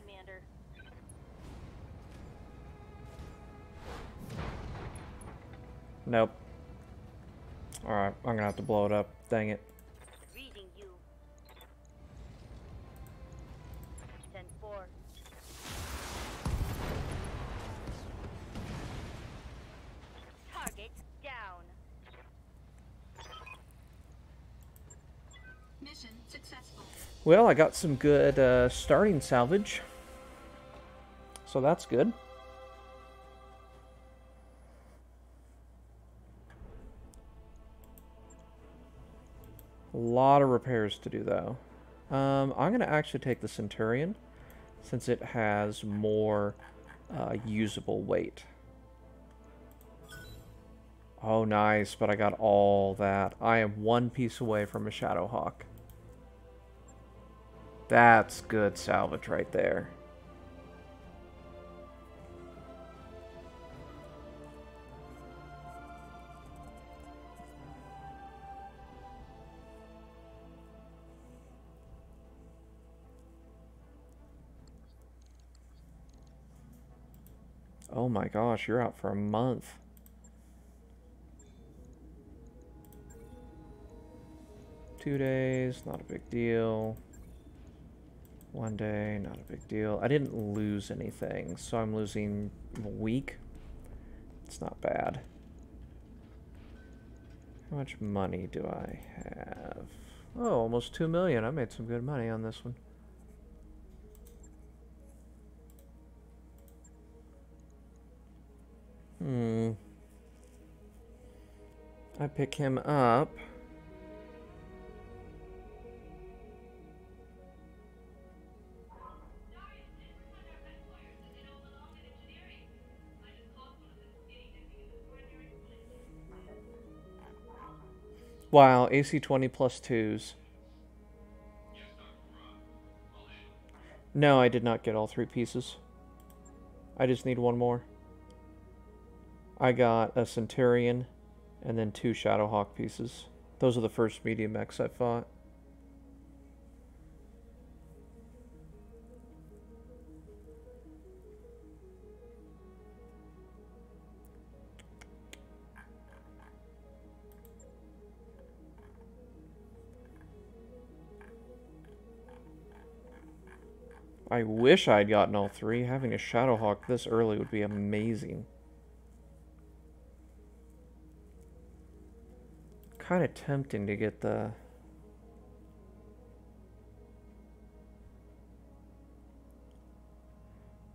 Speaker 1: Nope. Alright, I'm gonna have to blow it up. Dang it. Well, I got some good uh, starting salvage. So that's good. A lot of repairs to do, though. Um, I'm going to actually take the Centurion, since it has more uh, usable weight. Oh, nice, but I got all that. I am one piece away from a Shadowhawk. That's good salvage right there. Oh my gosh, you're out for a month. Two days, not a big deal. One day, not a big deal. I didn't lose anything, so I'm losing a week. It's not bad. How much money do I have? Oh, almost two million. I made some good money on this one. Hmm. I pick him up. Wow, AC 20 plus twos. No, I did not get all three pieces. I just need one more. I got a Centurion and then two Shadowhawk pieces. Those are the first medium mechs I fought. I wish I'd gotten all three. Having a Shadowhawk this early would be amazing. Kind of tempting to get the...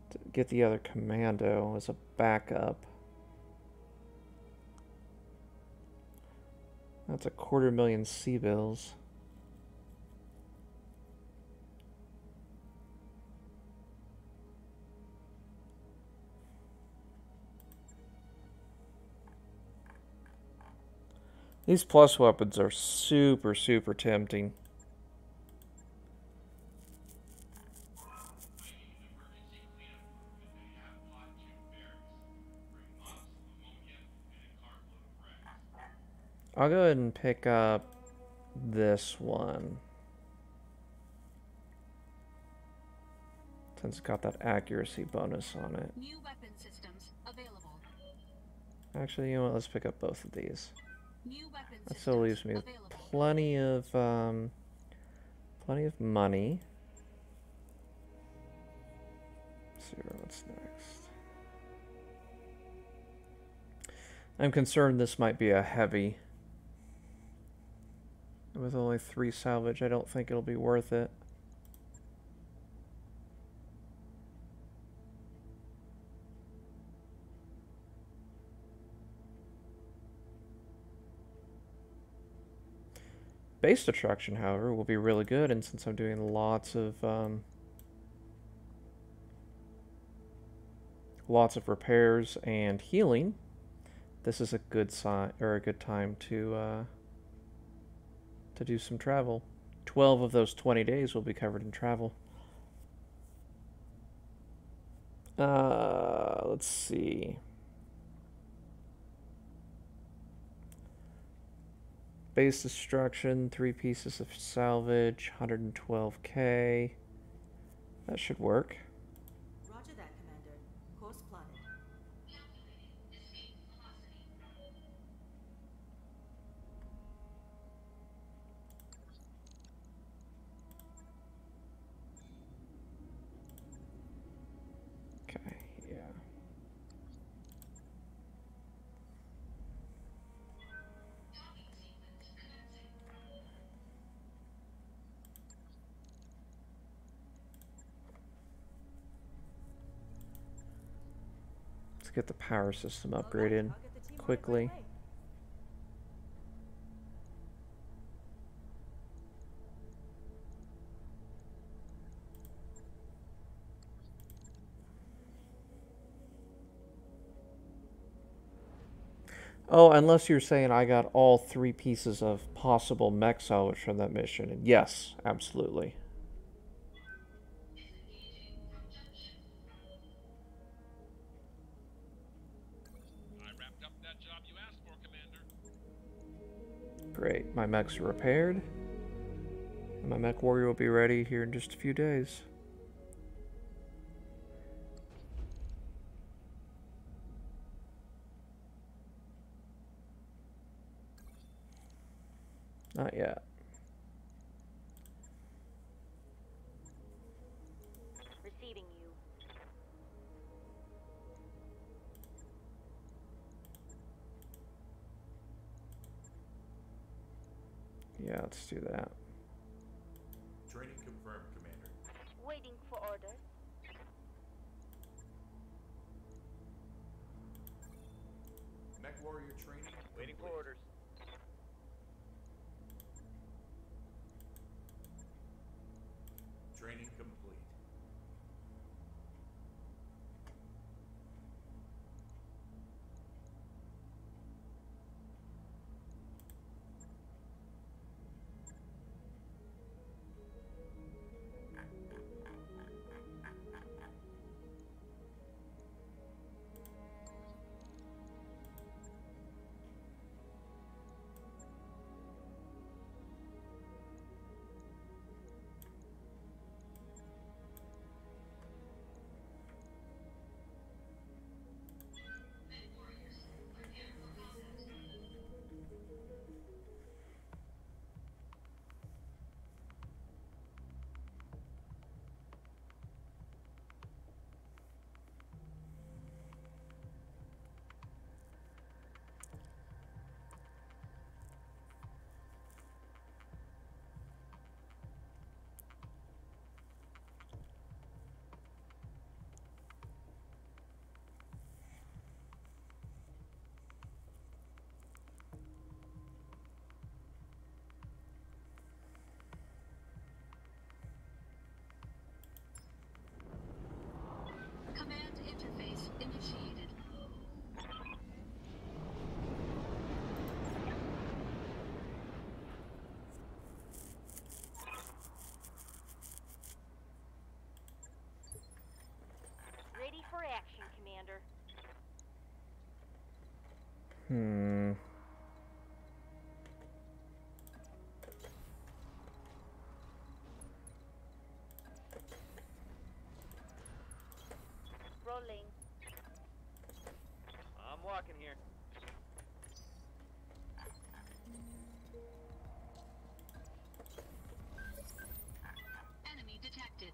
Speaker 1: To get the other Commando as a backup. That's a quarter million C-bills. These plus weapons are super, super tempting. I'll go ahead and pick up this one. Since it's got that accuracy bonus on it.
Speaker 4: New weapon systems available.
Speaker 1: Actually, you know what? Let's pick up both of these. That still leaves me with plenty of um, plenty of money. Let's see what's next. I'm concerned this might be a heavy. With only three salvage, I don't think it'll be worth it. Base destruction, however, will be really good, and since I'm doing lots of um, lots of repairs and healing, this is a good sign or a good time to uh, to do some travel. Twelve of those twenty days will be covered in travel. Uh, let's see. Base destruction, three pieces of salvage, 112k. That should work. Get the power system upgraded
Speaker 8: I'll get the team on it right
Speaker 1: quickly. Oh, unless you're saying I got all three pieces of possible mech salvage from that mission. And yes, absolutely. Great. My mechs are repaired. And my mech warrior will be ready here in just a few days.
Speaker 2: For action, Commander.
Speaker 1: Hmm.
Speaker 2: Rolling.
Speaker 3: I'm walking here.
Speaker 4: Enemy detected.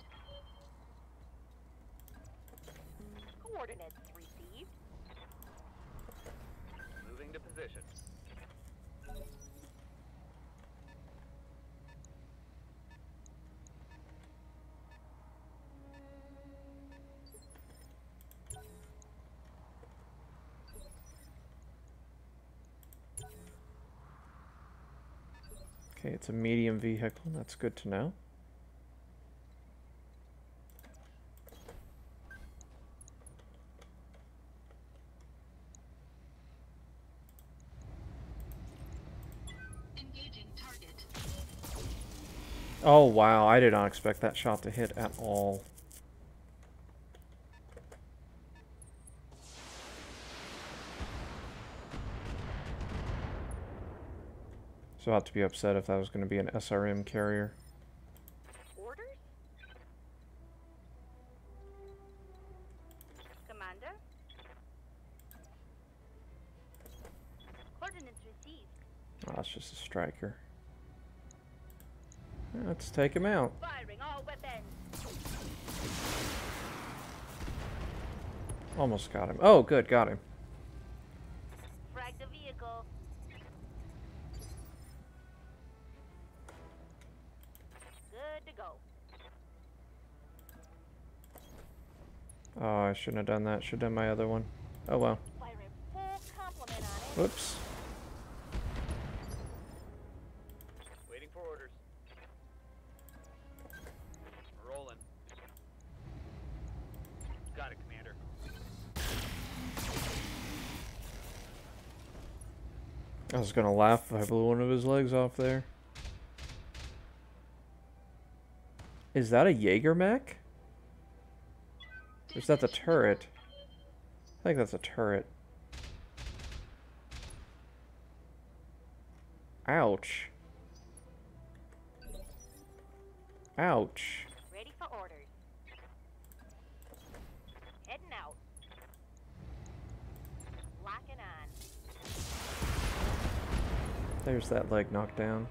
Speaker 2: Coordinates received.
Speaker 3: Moving to position.
Speaker 1: Okay, it's a medium vehicle. That's good to know.
Speaker 4: Engaging target.
Speaker 1: Oh, wow. I did not expect that shot to hit at all. So I'll have to be upset if that was going to be an SRM carrier. Take him out.
Speaker 2: Firing all weapons.
Speaker 1: Almost got him. Oh, good, got him.
Speaker 2: Frag the vehicle. Good to go.
Speaker 1: Oh, I shouldn't have done that. Should have done my other one. Oh wow.
Speaker 2: Firing full complement on it.
Speaker 1: Whoops.
Speaker 3: Waiting for orders. Rolling. Got it, Commander.
Speaker 1: I was gonna laugh if I blew one of his legs off there. Is that a JagerMech? Or is that the turret? I think that's a turret. Ouch. Ouch.
Speaker 2: Ready for orders. Heading out. Locking on.
Speaker 1: There's that leg knocked down.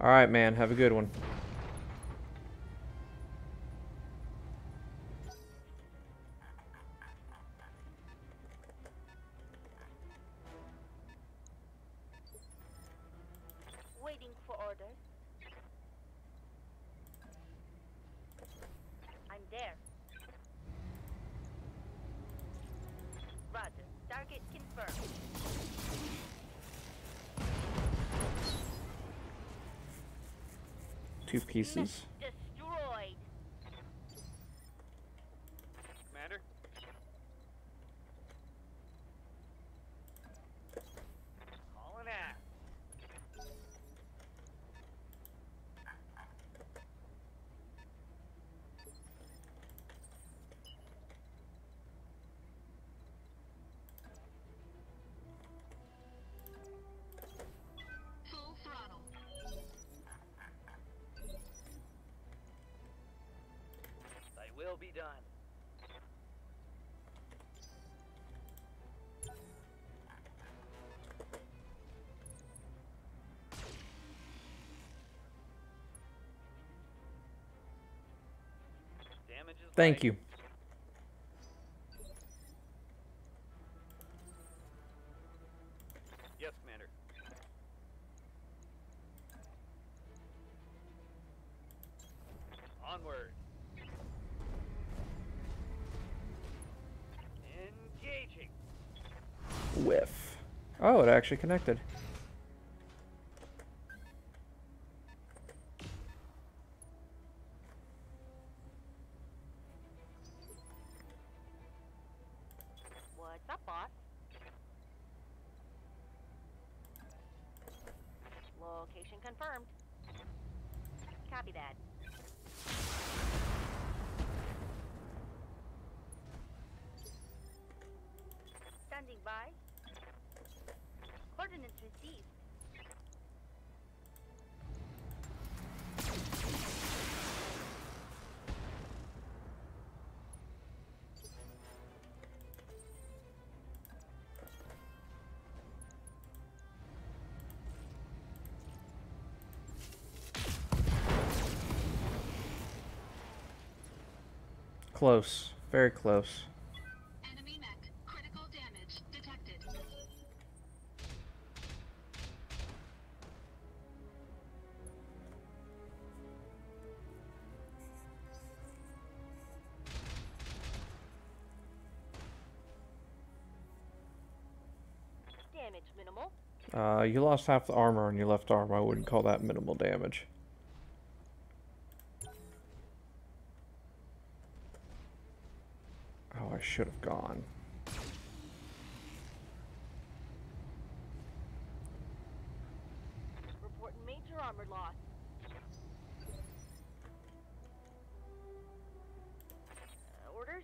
Speaker 1: Alright, man. Have a good one. Two Thank you.
Speaker 3: Yes, Commander. Onward. Engaging.
Speaker 1: Whiff. Oh, it actually connected. Close. Very close.
Speaker 4: Enemy mech. Critical damage detected.
Speaker 2: Damage minimal.
Speaker 1: Uh, you lost half the armor on your left arm. I wouldn't call that minimal damage. Should have gone.
Speaker 2: Major armor loss. Uh, orders?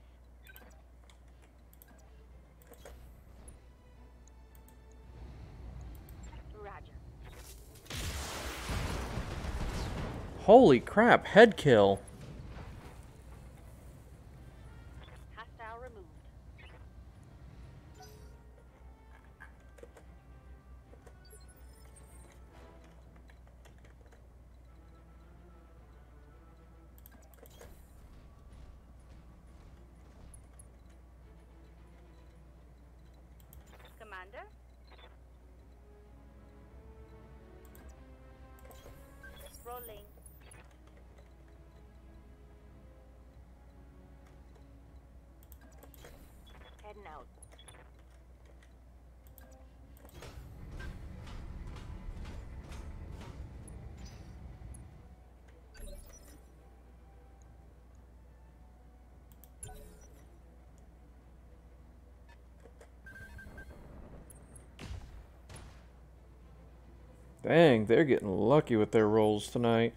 Speaker 2: Roger.
Speaker 1: Holy crap, head kill. Dang, they're getting lucky with their rolls tonight.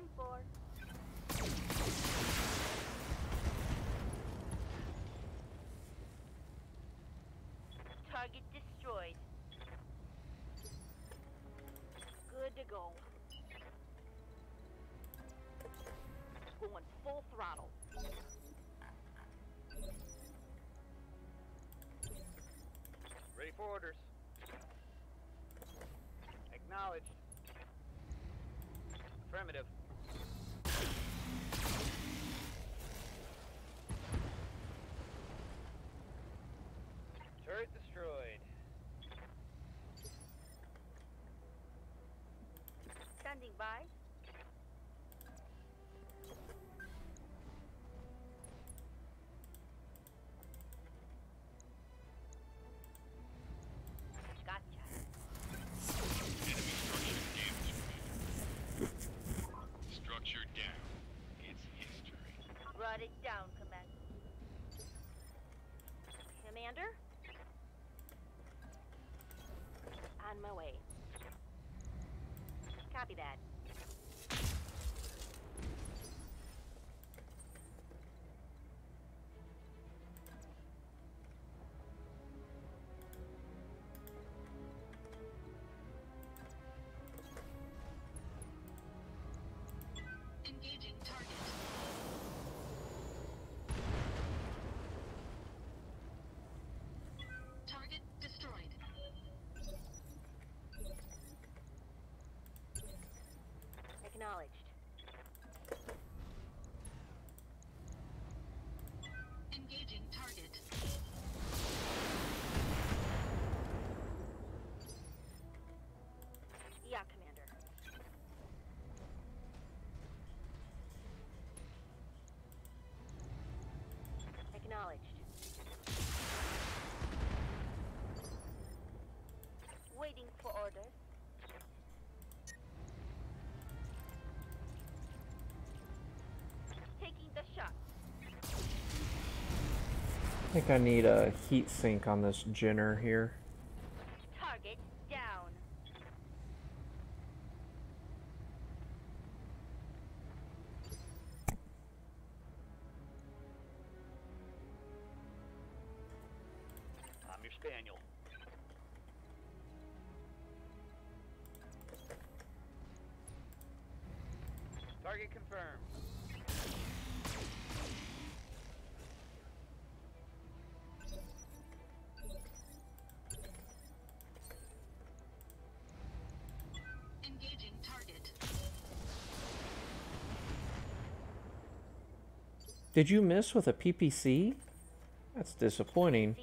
Speaker 2: Ten four. Target destroyed. Good to go. Going full throttle.
Speaker 3: Ready for orders. Acknowledged. Affirmative. Turret destroyed.
Speaker 2: Standing Acknowledged.
Speaker 4: Engaging target.
Speaker 2: Yeah, Commander. Acknowledged.
Speaker 1: I think I need a heat sink on this Jenner here. Did you miss with a PPC? That's disappointing.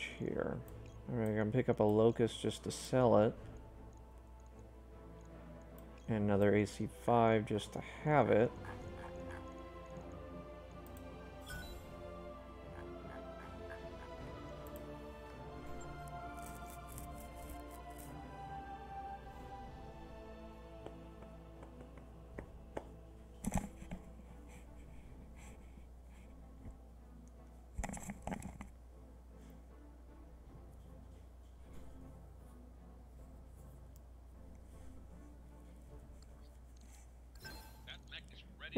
Speaker 1: Salvage here. Alright, I'm gonna pick up a locust just to sell it. And another AC5 just to have it.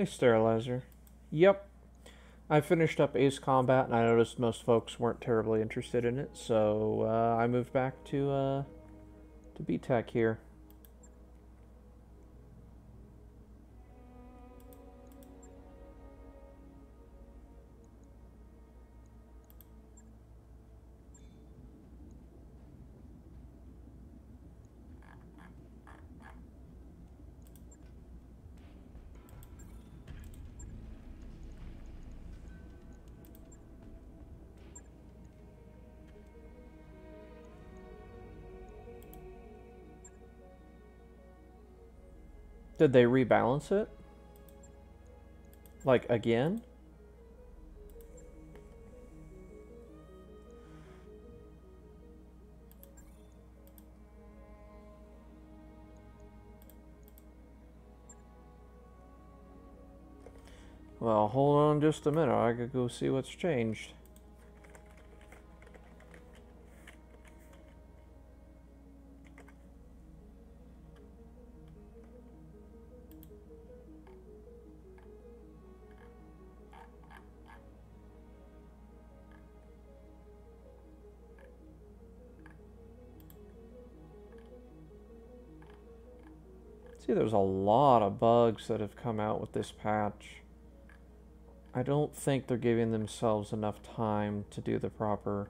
Speaker 1: Hey, sterilizer. Yep. I finished up Ace Combat, and I noticed most folks weren't terribly interested in it, so uh, I moved back to uh, to BTech here. Did they rebalance it? Like again? Well, hold on just a minute. I could go see what's changed. There's a lot of bugs that have come out with this patch. I don't think they're giving themselves enough time to do the proper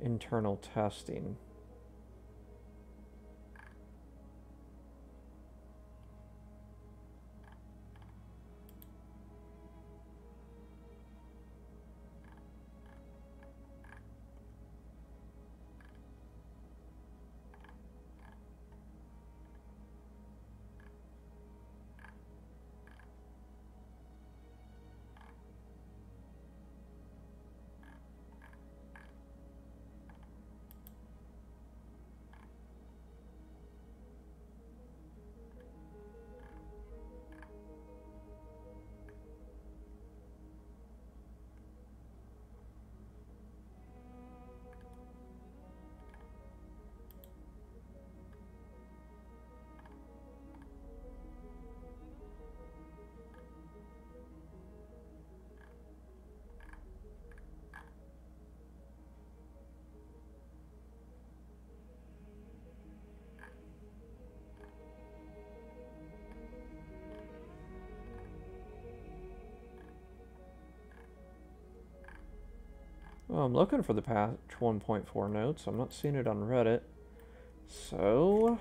Speaker 1: internal testing. Well, I'm looking for the patch 1.4 notes. I'm not seeing it on Reddit. So,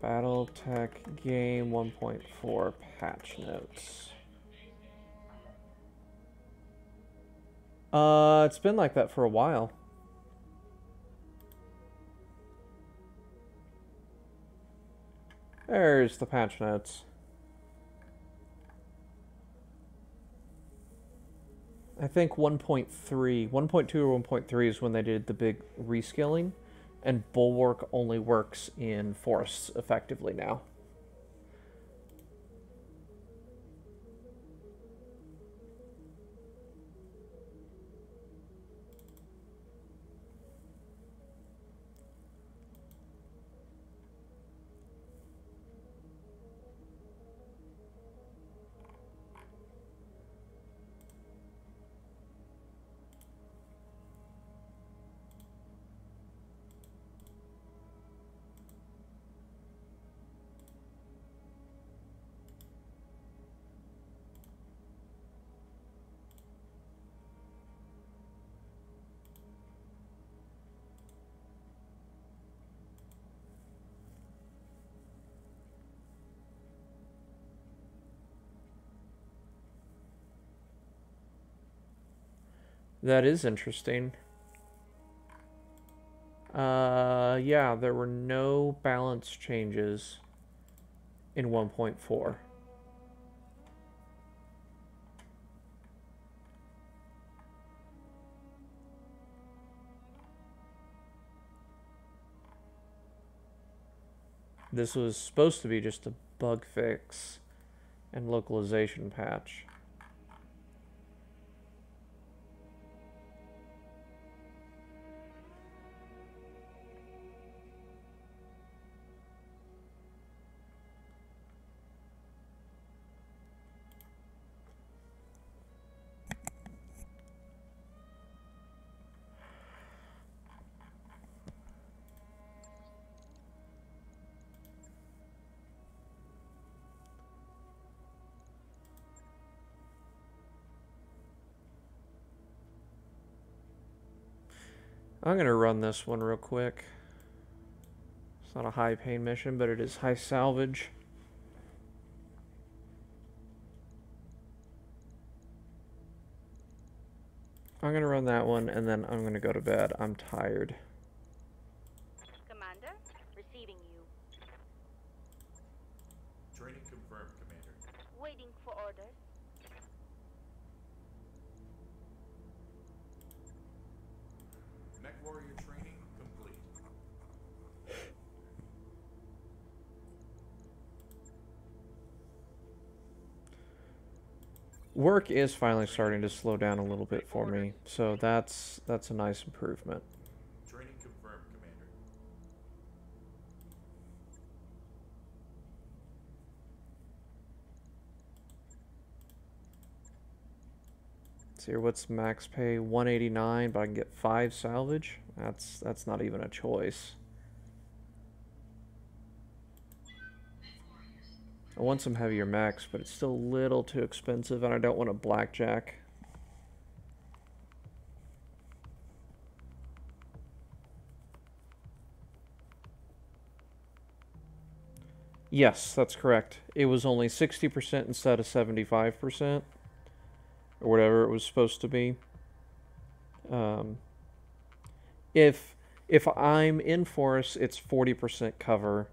Speaker 1: Battletech Game 1.4 patch notes. Uh, it's been like that for a while. There's the patch notes. Think 1.3, 1.2 or 1.3 is when they did the big rescaling, and Bulwark only works in forests effectively now. That is interesting. Uh, yeah, there were no balance changes in 1.4. This was supposed to be just a bug fix and localization patch. I'm gonna run this one real quick. It's not a high pain mission, but it is high salvage. I'm gonna run that one and then I'm gonna go to bed. I'm tired.
Speaker 2: Commander, receiving you.
Speaker 6: Training confirmed, Commander.
Speaker 2: Waiting for orders.
Speaker 6: Mech warrior training complete.
Speaker 1: Work is finally starting to slow down a little bit for me, so that's that's a nice improvement.
Speaker 6: Training confirmed, Commander.
Speaker 1: Let's see here, what's max pay? 189, but I can get five salvage. That's that's not even a choice. I want some heavier mechs, but it's still a little too expensive, and I don't want a blackjack. Yes, that's correct. It was only 60% instead of 75%, or whatever it was supposed to be. Um, if if I'm in forest, it's 40% cover.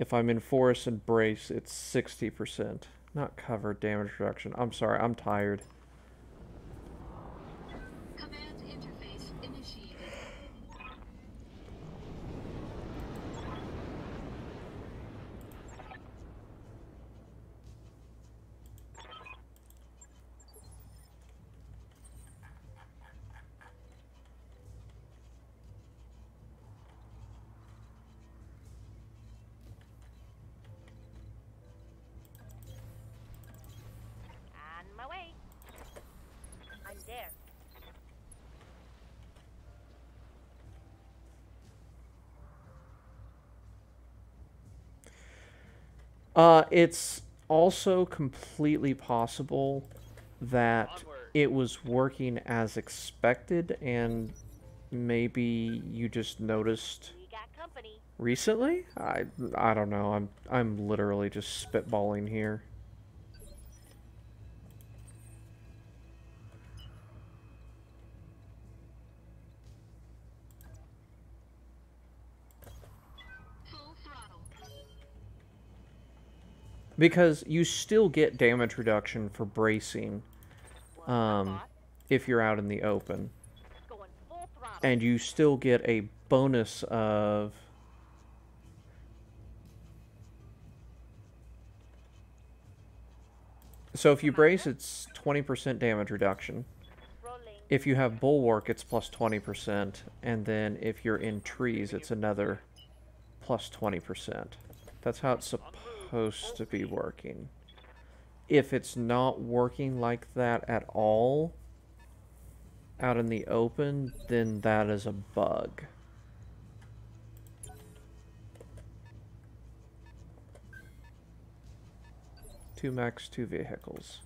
Speaker 1: If I'm in forest and brace, it's 60%. Not cover, damage reduction. I'm sorry, I'm tired.
Speaker 4: Command interface initiated.
Speaker 2: On my way. I'm there.
Speaker 1: Uh, it's also completely possible that it was working as expected and maybe you just noticed
Speaker 2: We got company.
Speaker 1: recently? I I don't know. I'm I'm literally just spitballing here. Because you still get damage reduction for bracing um if you're out in the open.
Speaker 2: Going full throttle.
Speaker 1: and you still get a bonus of so if you brace it's 20% damage reduction if you have bulwark it's plus 20% and then if you're in trees it's another plus 20% that's how it's supposed to be working if it's not working like that at all out in the open, then that is a bug. Two mechs, two vehicles.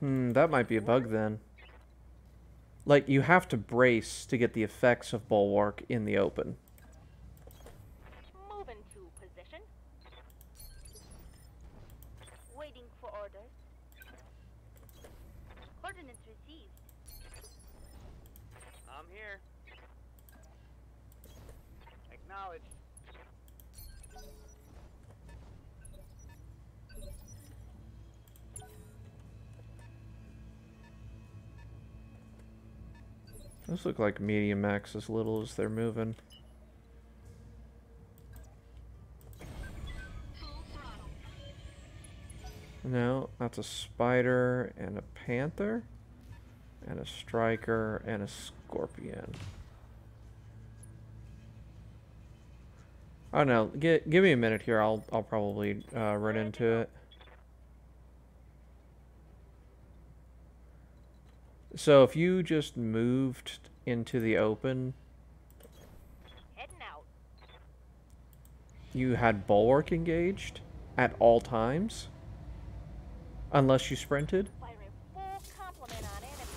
Speaker 1: Hmm, that might be a bug then. like you have to brace to get the effects of bulwark in the open.
Speaker 2: Move into position. Waiting for orders. Coordinates received.
Speaker 3: I'm here. Acknowledged.
Speaker 1: Those look like medium mechs as little as they're moving. No, that's a spider and a panther and a striker and a scorpion. I don't know. Give, give me a minute here. I'll I'll probably uh, run into it. So if you just moved into the open,
Speaker 2: Heading out.
Speaker 1: you had bulwark engaged at all times, unless you sprinted.
Speaker 2: Firing full complement on enemy.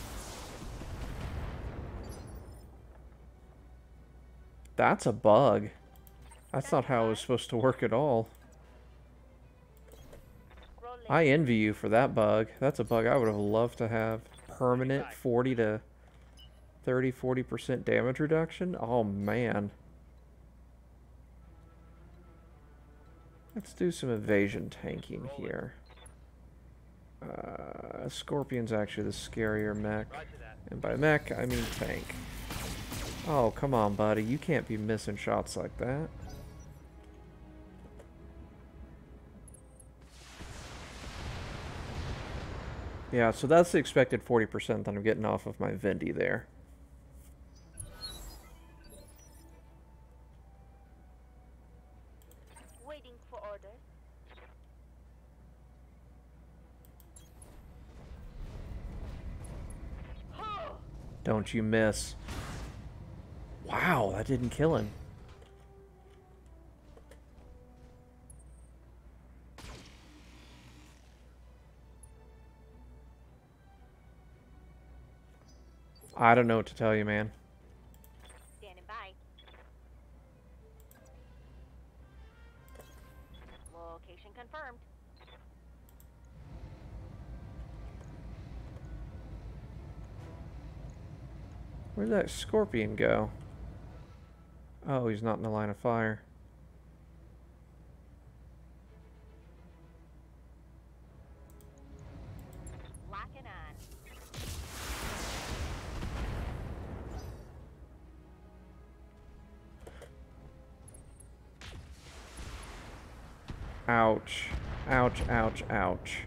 Speaker 1: That's a bug. That's not how it was supposed to work at all. I envy you for that bug. That's a bug I would have loved to have. Permanent 40 to 30, 40% damage reduction? Oh, man. Let's do some evasion tanking here. Uh, Scorpion's actually the scarier mech. And by mech, I mean tank. Oh, come on, buddy. You can't be missing shots like that. Yeah, so that's the expected 40% that I'm getting off of my Vindi there.
Speaker 2: Waiting for orders.
Speaker 1: Don't you miss. Wow, that didn't kill him. I don't know what to tell you, man.
Speaker 2: Standing by. Location confirmed.
Speaker 1: Where'd that scorpion go? Oh, he's not in the line of fire. Ouch. Ouch, ouch, ouch.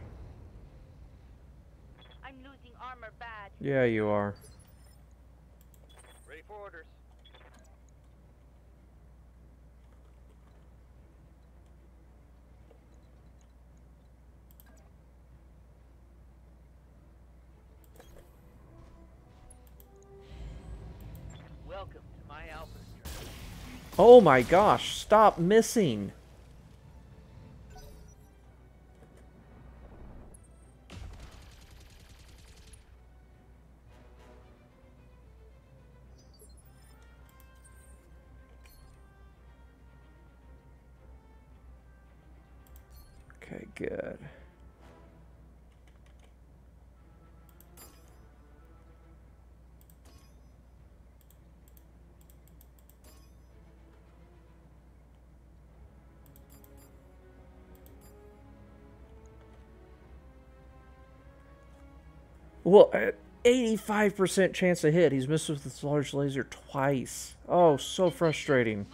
Speaker 2: I'm losing armor bad.
Speaker 1: Yeah, you are.
Speaker 3: Ready for orders. Welcome to my alpha.
Speaker 1: Oh my gosh, stop missing. Well, uh, 85% chance to hit. He's missed with this large laser twice. Oh, so frustrating.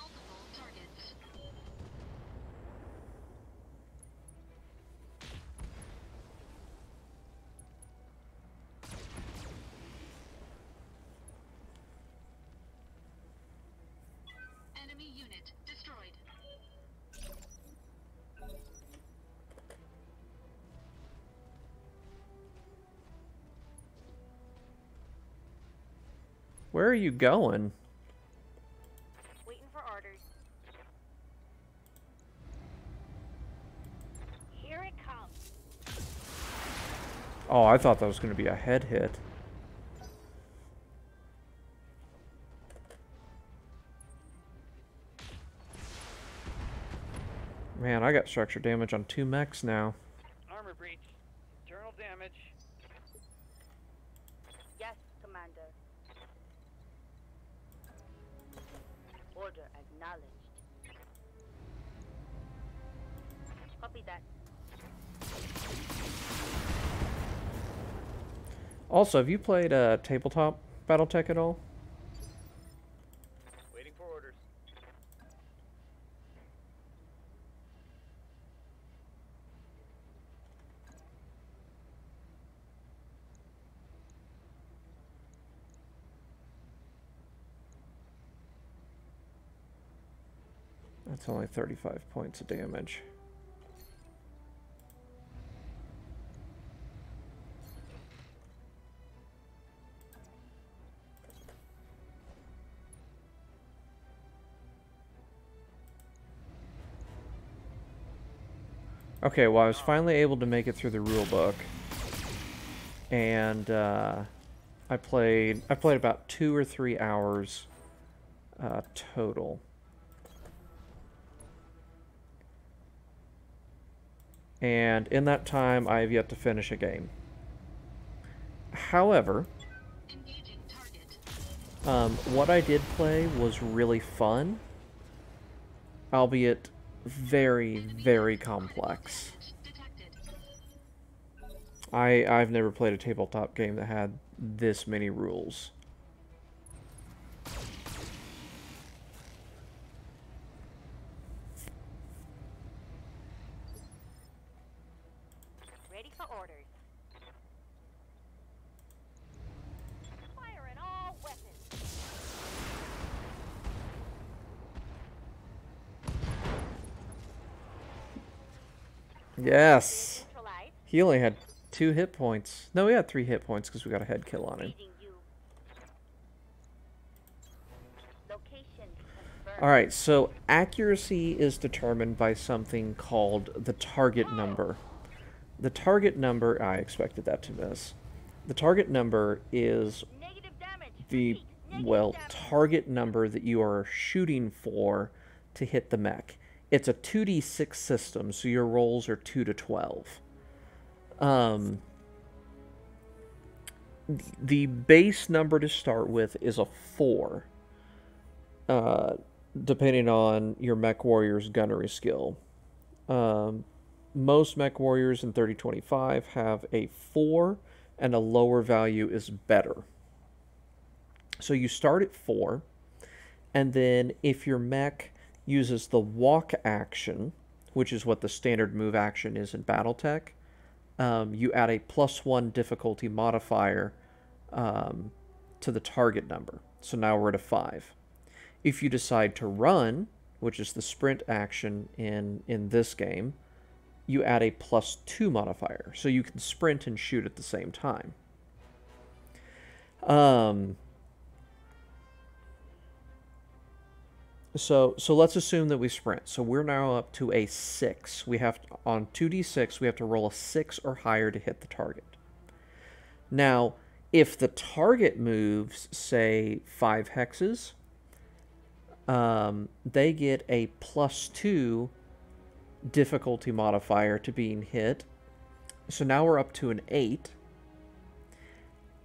Speaker 1: Where are you going?
Speaker 2: Waiting for orders. Here it comes.
Speaker 1: Oh, I thought that was going to be a head hit. Man, I got structure damage on two mechs now.
Speaker 3: Armor breach. Journal damage.
Speaker 2: Acknowledged. Copy that.
Speaker 1: Also, have you played uh, tabletop BattleTech at all?
Speaker 3: Waiting for orders.
Speaker 1: That's only 35 points of damage. Okay, well, I was finally able to make it through the rule book, and uh, I played. I played about two or three hours uh, total. And in that time, I have yet to finish a game. However, um, what I did play was really fun, albeit very, very complex. I I've never played a tabletop game that had this many rules.
Speaker 2: Ready for orders. Fire in all weapons.
Speaker 1: Yes. He only had two hit points. No, he had three hit points because we got a head kill on him.
Speaker 2: Reading you. Location confirmed.
Speaker 1: All right, so accuracy is determined by something called the target number. The target number, I expected that to miss. The target number is the, well, target number that you are shooting for to hit the mech. It's a 2d6 system, so your rolls are 2 to 12. Um, the base number to start with is a 4, uh, depending on your mech warrior's gunnery skill. Um, most mech warriors in 3025 have a 4, and a lower value is better. So you start at 4, and then if your mech uses the walk action, which is what the standard move action is in Battletech, um, you add a plus 1 difficulty modifier um, to the target number. So now we're at a 5. If you decide to run, which is the sprint action in, in this game, you add a plus 2 modifier. So you can sprint and shoot at the same time. Um, so so let's assume that we sprint. So we're now up to a 6. We have on 2d6 we have to roll a 6 or higher to hit the target. Now, if the target moves say 5 hexes, um, they get a plus 2 difficulty modifier to being hit. So now we're up to an 8.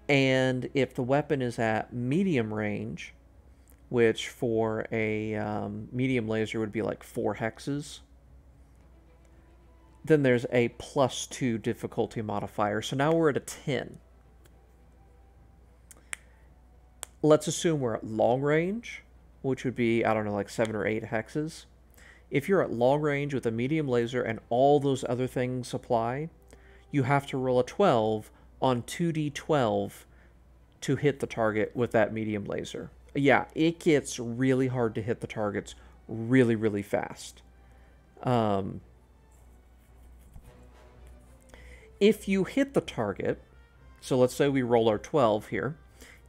Speaker 1: And if the weapon is at medium range, which for a um, medium laser would be like four hexes, then there's a plus two difficulty modifier. So now we're at a 10. Let's assume we're at long range, which would be, I don't know, like seven or eight hexes. If you're at long range with a medium laser and all those other things apply, you have to roll a 12 on 2d12 to hit the target with that medium laser. Yeah, it gets really hard to hit the targets really, really fast. Um, if you hit the target, so let's say we roll our 12 here.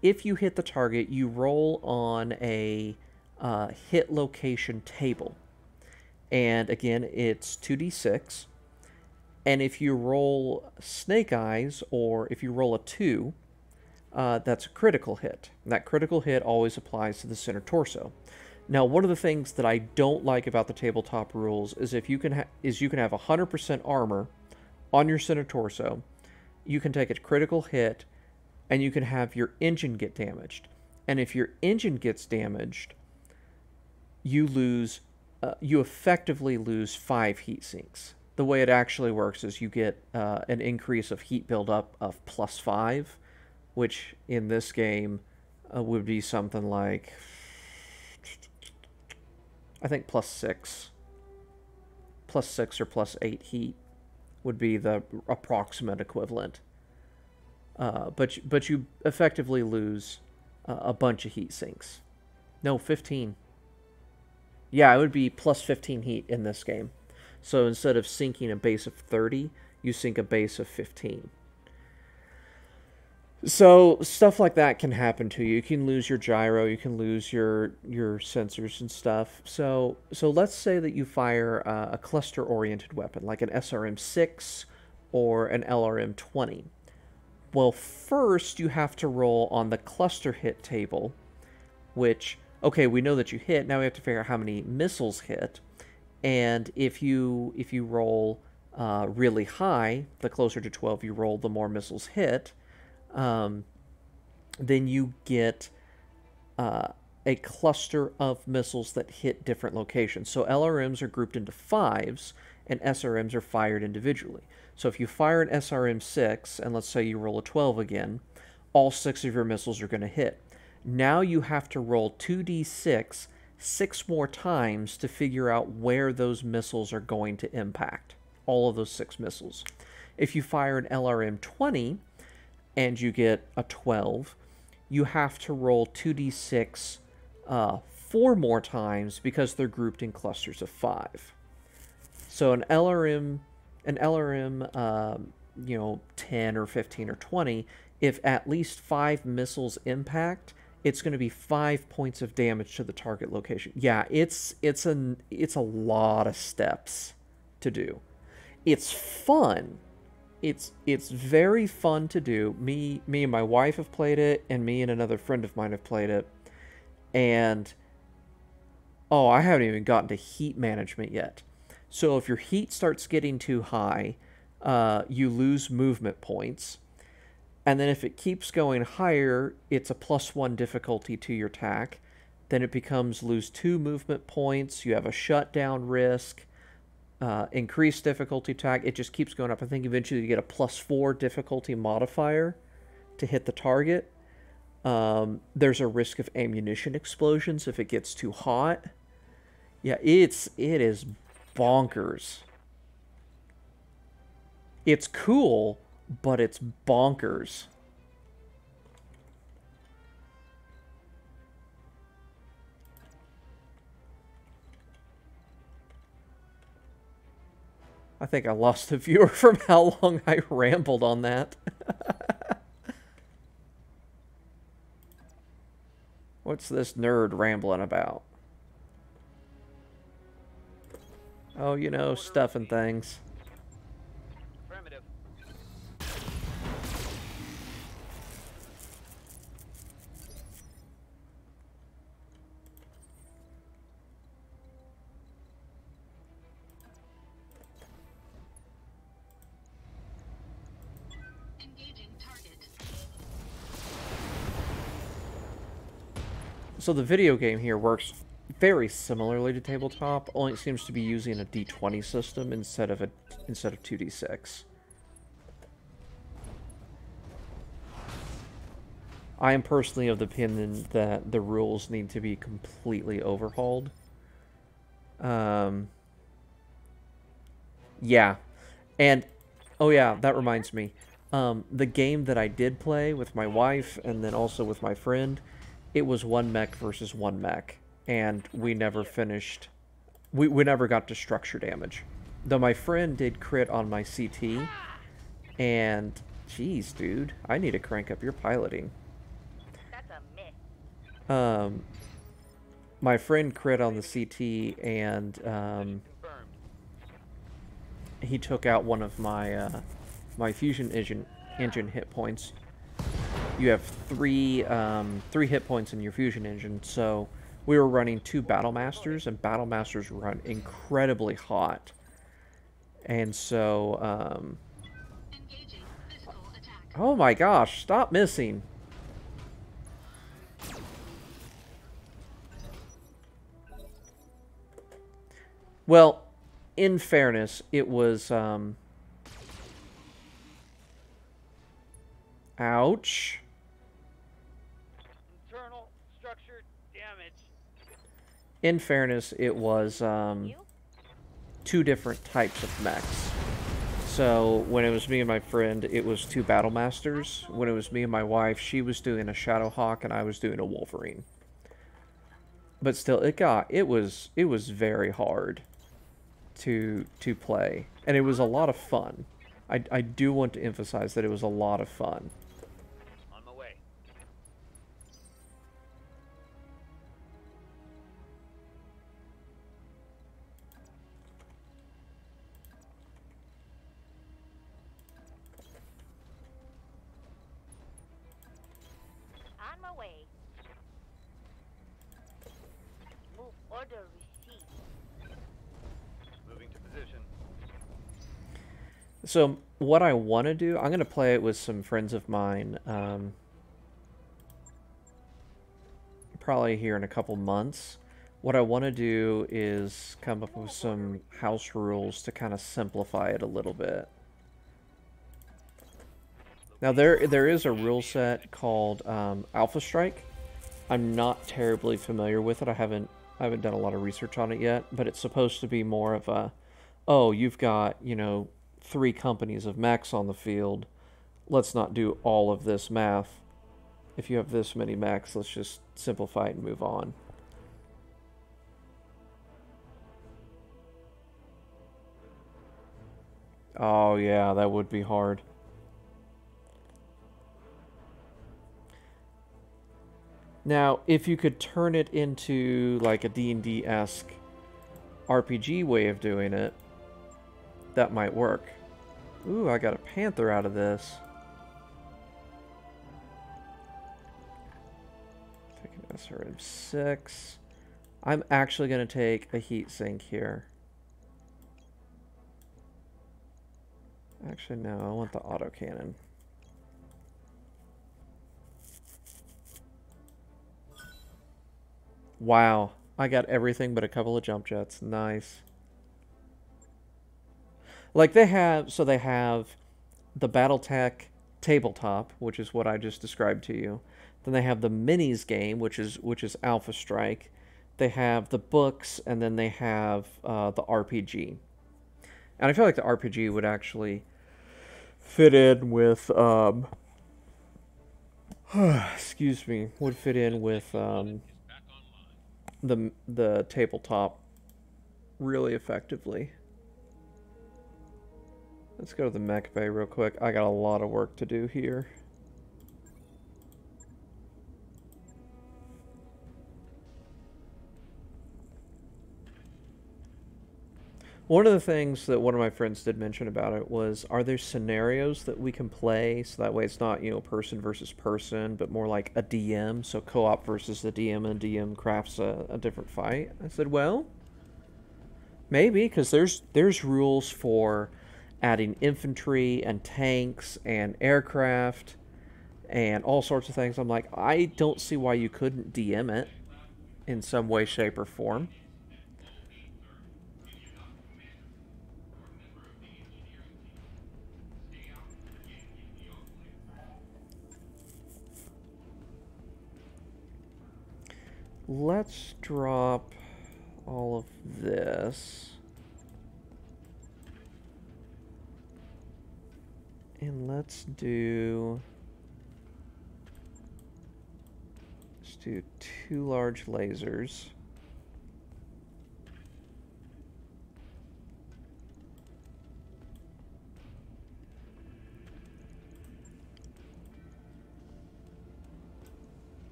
Speaker 1: If you hit the target, you roll on a uh, hit location table. And again, it's 2d6. And if you roll snake eyes, or if you roll a 2, uh, that's a critical hit. That critical hit always applies to the center torso. Now, one of the things that I don't like about the tabletop rules is if you can is you can have 100% armor on your center torso, you can take a critical hit, and you can have your engine get damaged. And if your engine gets damaged, you lose, uh, you effectively lose five heat sinks. The way it actually works is you get uh, an increase of heat buildup of plus five, which in this game uh, would be something like, I think plus six, plus six or plus eight heat would be the approximate equivalent. Uh, but but you effectively lose uh, a bunch of heat sinks. No, 15. Yeah, it would be plus 15 heat in this game. So instead of sinking a base of 30, you sink a base of 15. So stuff like that can happen to you. You can lose your gyro, you can lose your your sensors and stuff. So so let's say that you fire a cluster oriented weapon like an SRM6 or an LRM20. Well, first you have to roll on the cluster hit table, which okay, we know that you hit. Now we have to figure out how many missiles hit. And if you if you roll uh, really high, the closer to 12 you roll, the more missiles hit. Um, then you get uh, a cluster of missiles that hit different locations. So LRMs are grouped into fives, and SRMs are fired individually. So if you fire an SRM 6, and let's say you roll a 12 again, all six of your missiles are going to hit. Now you have to roll 2d6 six more times to figure out where those missiles are going to impact. All of those six missiles. If you fire an LRM 20 and you get a 12, you have to roll 2d6 uh, four more times because they're grouped in clusters of five. So an LRM, an LRM, um, you know, 10 or 15 or 20, if at least five missiles impact, it's going to be five points of damage to the target location. Yeah, it's it's an it's a lot of steps to do. It's fun. It's it's very fun to do. Me me and my wife have played it, and me and another friend of mine have played it, and oh, I haven't even gotten to heat management yet. So if your heat starts getting too high, uh, you lose movement points and then if it keeps going higher, it's a plus one difficulty to your attack. Then it becomes lose two movement points. You have a shutdown risk, uh, increased difficulty attack. It just keeps going up. I think eventually you get a plus four difficulty modifier to hit the target. Um, there's a risk of ammunition explosions if it gets too hot. Yeah, it's it is bonkers. It's cool but it's bonkers. I think I lost a viewer from how long I rambled on that. What's this nerd rambling about? Oh, you know, stuff and things. So the video game here works very similarly to tabletop, only it seems to be using a D20 system instead of a instead of 2D6. I am personally of the opinion that the rules need to be completely overhauled. Um, yeah, and oh yeah, that reminds me. Um, the game that I did play with my wife and then also with my friend, it was one mech versus one mech, and we never finished. We we never got to structure damage, though my friend did crit on my CT, and geez, dude, I need to crank up your piloting.
Speaker 2: That's a miss.
Speaker 1: Um, my friend crit on the CT, and um, he took out one of my uh, my fusion engine engine hit points. You have three um, three hit points in your fusion engine, so we were running two Battle Masters, and Battle Masters run incredibly hot. And so, um, oh my gosh, stop missing. Well, in fairness, it was, um, ouch.
Speaker 3: Internal structure damage.
Speaker 1: In fairness, it was, um, two different types of mechs. So when it was me and my friend, it was two Battle Masters. When it was me and my wife, she was doing a Shadowhawk and I was doing a Wolverine. But still, it got it was it was very hard to to play, and it was a lot of fun. I I do want to emphasize that it was a lot of fun. So what I want to do, I'm going to play it with some friends of mine. Um, probably here in a couple months. What I want to do is come up with some house rules to kind of simplify it a little bit. Now there there is a rule set called um, Alpha Strike. I'm not terribly familiar with it. I haven't I haven't done a lot of research on it yet, but it's supposed to be more of a oh, you've got, you know, three companies of mechs on the field. Let's not do all of this math. If you have this many mechs, let's just simplify it and move on. Oh yeah, that would be hard. Now, if you could turn it into like a D&D-esque RPG way of doing it, that might work. Ooh, I got a panther out of this. Take an SRM6. I'm actually going to take a heat sink here. Actually, no, I want the autocannon. Wow, I got everything but a couple of jump jets. Nice. Like they have, so they have the BattleTech tabletop, which is what I just described to you. Then they have the minis game, which is which is Alpha Strike. They have the books, and then they have uh, the RPG. And I feel like the RPG would actually fit in with, um, excuse me, would fit in with um, the the tabletop really effectively. Let's go to the mech bay real quick. I got a lot of work to do here. One of the things that one of my friends did mention about it was are there scenarios that we can play so that way it's not, you know, person versus person, but more like a DM, so co op versus the DM and DM crafts a, a different fight? I said, well, maybe, because there's there's rules for adding infantry and tanks and aircraft and all sorts of things. I'm like, I don't see why you couldn't DM it in some way, shape, or form. Let's drop all of this. And let's do let's do two large lasers.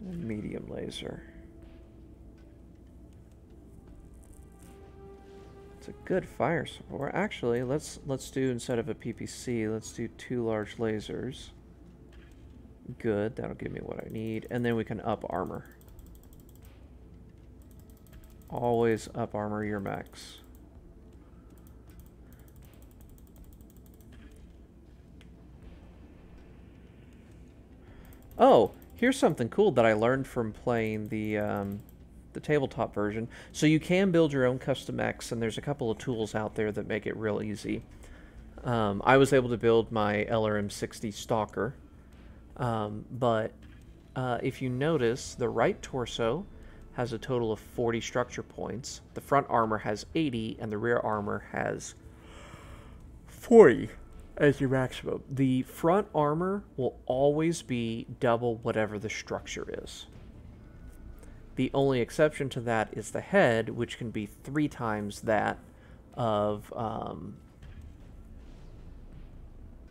Speaker 1: A medium laser. It's a good fire support. Actually, let's let's do instead of a PPC, let's do two large lasers. Good, that'll give me what I need, and then we can up armor. Always up armor your mechs. Oh, here's something cool that I learned from playing the um, the tabletop version. So you can build your own custom mechs, and there's a couple of tools out there that make it real easy. Um, I was able to build my LRM60 Stalker, um, but uh, if you notice, the right torso has a total of 40 structure points. The front armor has 80, and the rear armor has 40 as your maximum. The front armor will always be double whatever the structure is. The only exception to that is the head, which can be three times that of um,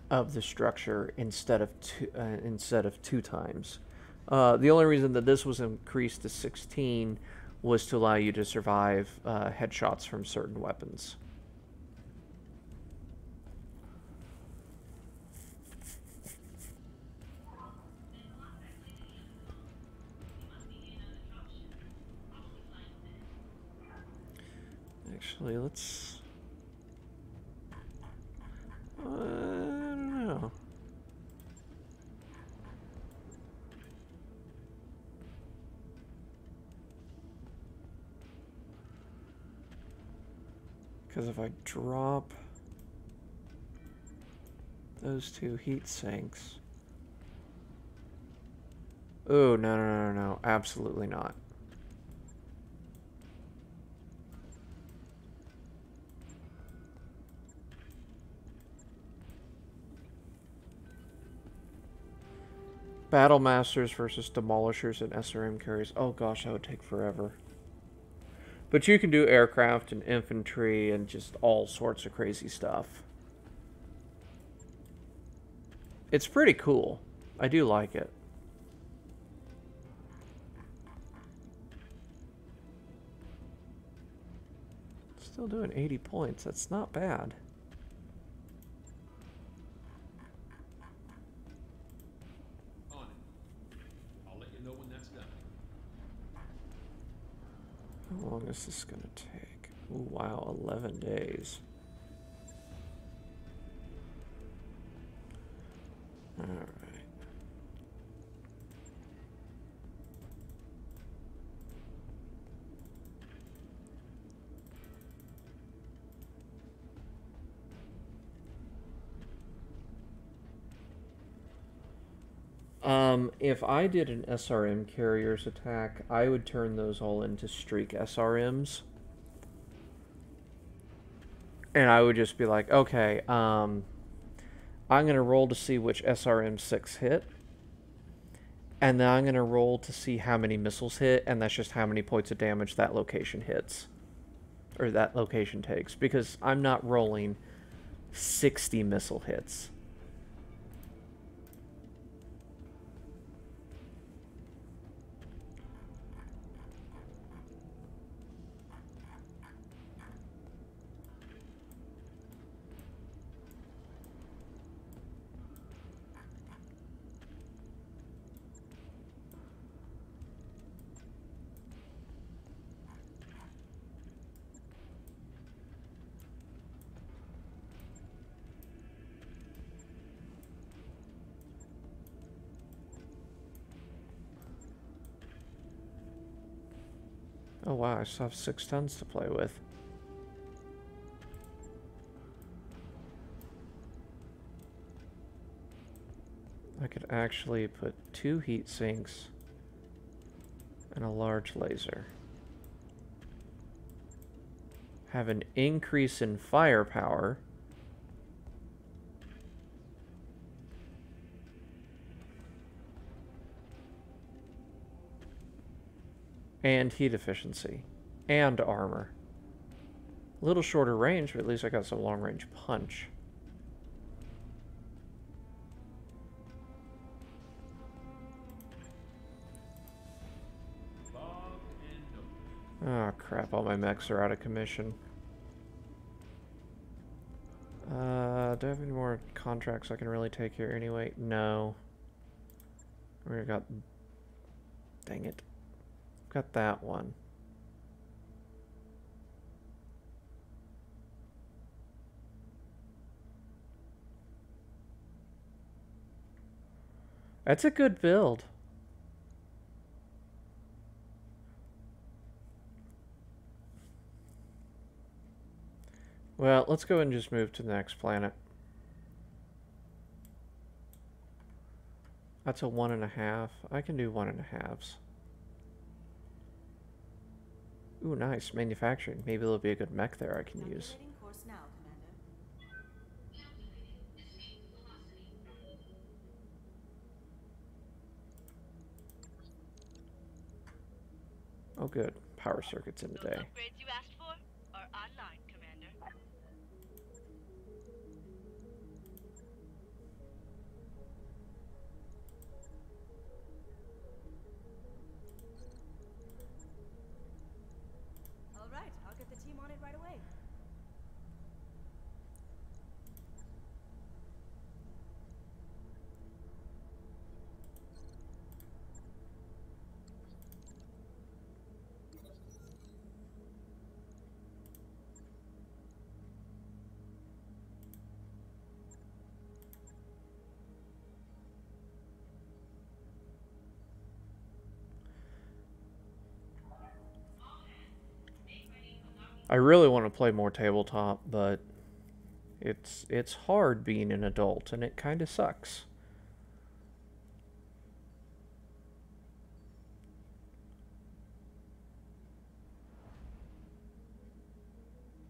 Speaker 1: of the structure instead of two uh, instead of two times. Uh, the only reason that this was increased to 16 was to allow you to survive uh, headshots from certain weapons. Actually, let's. Uh, I don't know. Because if I drop those two heat sinks. Oh, no, no, no, no, no. Absolutely not. Battle Masters versus Demolishers and SRM carriers. Oh gosh, that would take forever. But you can do aircraft and infantry and just all sorts of crazy stuff. It's pretty cool. I do like it. Still doing 80 points. That's not bad.
Speaker 6: On it. I'll let you know when that's done.
Speaker 1: How long is this going to take? Ooh, wow, 11 days. Alright. Um, if I did an SRM carriers attack, I would turn those all into streak SRMs. And I would just be like, okay, um, I'm going to roll to see which SRM6 hit. And then I'm going to roll to see how many missiles hit, and that's just how many points of damage that location hits. Or that location takes. Because I'm not rolling 60 missile hits. Oh wow, I still have six tons to play with. I could actually put two heat sinks and a large laser. Have an increase in firepower. And heat efficiency and armor. A little shorter range, but at least I got some long range punch. Oh crap, all my mechs are out of commission. Uh, do I have any more contracts I can really take here anyway? No. We got... Dang it. Got that one. That's a good build. Well, let's go and just move to the next planet. That's a one and a half. I can do one and a halves. Ooh, nice. Manufacturing. Maybe there'll be a good mech there I can use.
Speaker 8: Calculating course now, Commander.
Speaker 1: Oh, good. Power circuits in
Speaker 5: Those
Speaker 1: today. I really want to play more tabletop, but it's it's hard being an adult and it kind of sucks.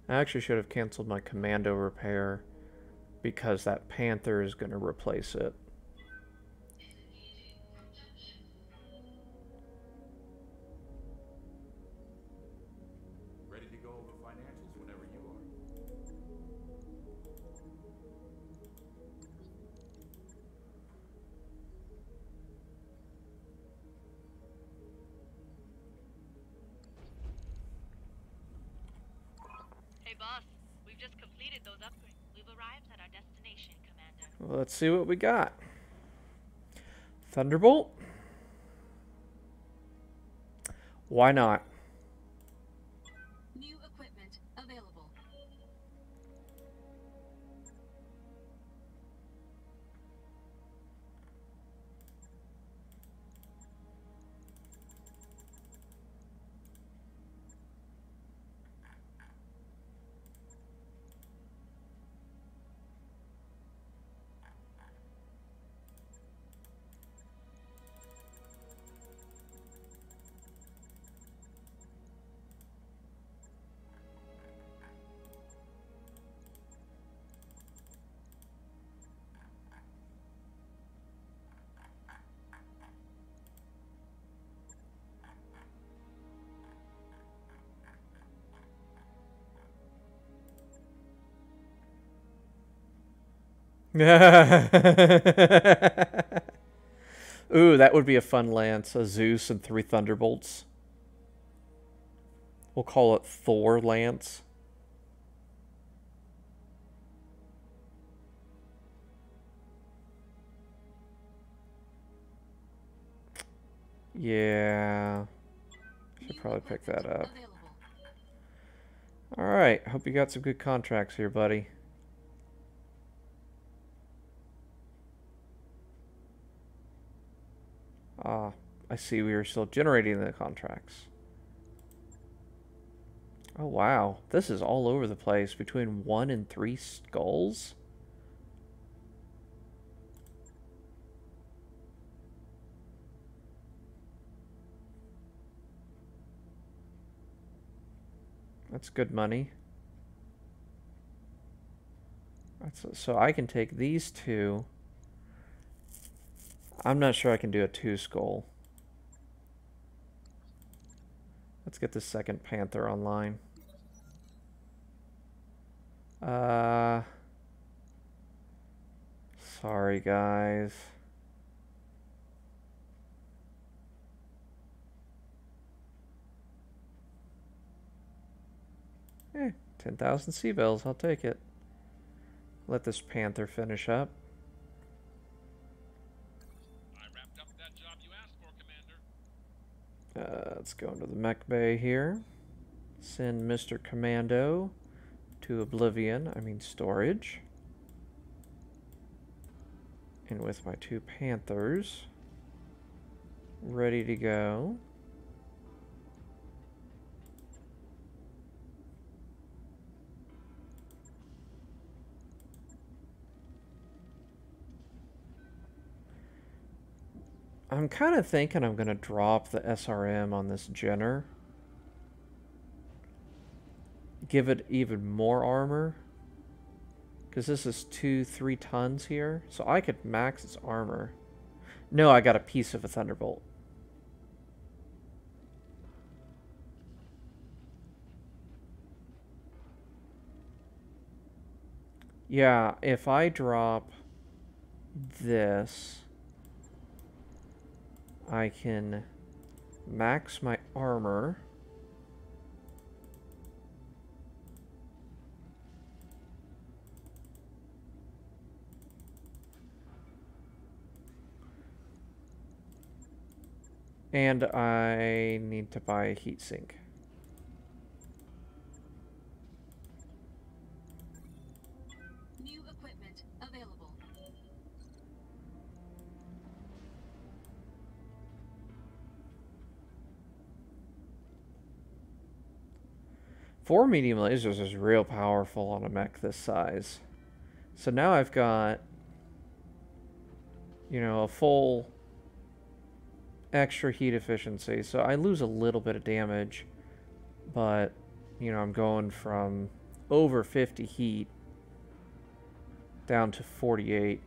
Speaker 1: I actually should have canceled my commando repair because that panther is going to replace it. See what we got. Thunderbolt? Why not? Ooh, that would be a fun lance. A Zeus and three Thunderbolts. We'll call it Thor Lance. Yeah. Should probably pick that up. Alright, hope you got some good contracts here, buddy. Ah, I see we are still generating the contracts. Oh wow, this is all over the place between one and three skulls. That's good money. That's, so I can take these two. I'm not sure I can do a two skull. Let's get the second panther online. Uh, sorry guys. Eh, 10,000 C-Bills, I'll take it. Let this panther finish up.
Speaker 7: I wrapped up that job you asked for, Commander.
Speaker 1: Uh, let's go into the mech bay here. Send Mr. Commando to Oblivion, I mean storage. And with my two Panthers, ready to go. I'm kind of thinking I'm going to drop the SRM on this Jenner. Give it even more armor. Because this is two, three tons here. So I could max its armor. No, I got a piece of a Thunderbolt. Yeah, if I drop this, I can max my armor. And I need to buy a heatsink. Four medium lasers is real powerful on a mech this size. So now I've got, you know, a full extra heat efficiency. So I lose a little bit of damage, but, you know, I'm going from over 50 heat down to 48.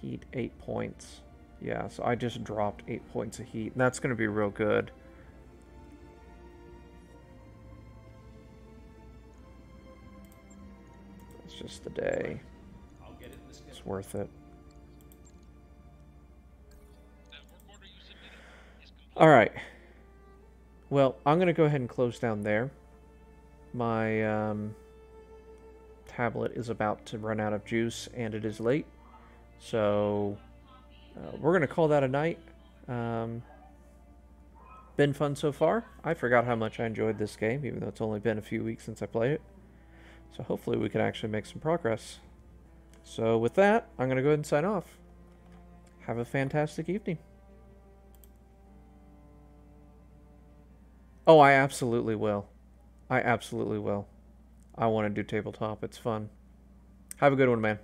Speaker 1: Heat 8 points. Yeah, so I just dropped 8 points of heat. And that's going to be real good. Just the day. It's worth it. All right. Well, I'm going to go ahead and close down there. My um, tablet is about to run out of juice, and it is late. So uh, we're going to call that a night. Um, been fun so far. I forgot how much I enjoyed this game, even though it's only been a few weeks since I played it. So hopefully we can actually make some progress. So with that, I'm going to go ahead and sign off. Have a fantastic evening. Oh, I absolutely will. I absolutely will. I want to do tabletop. It's fun. Have a good one, man.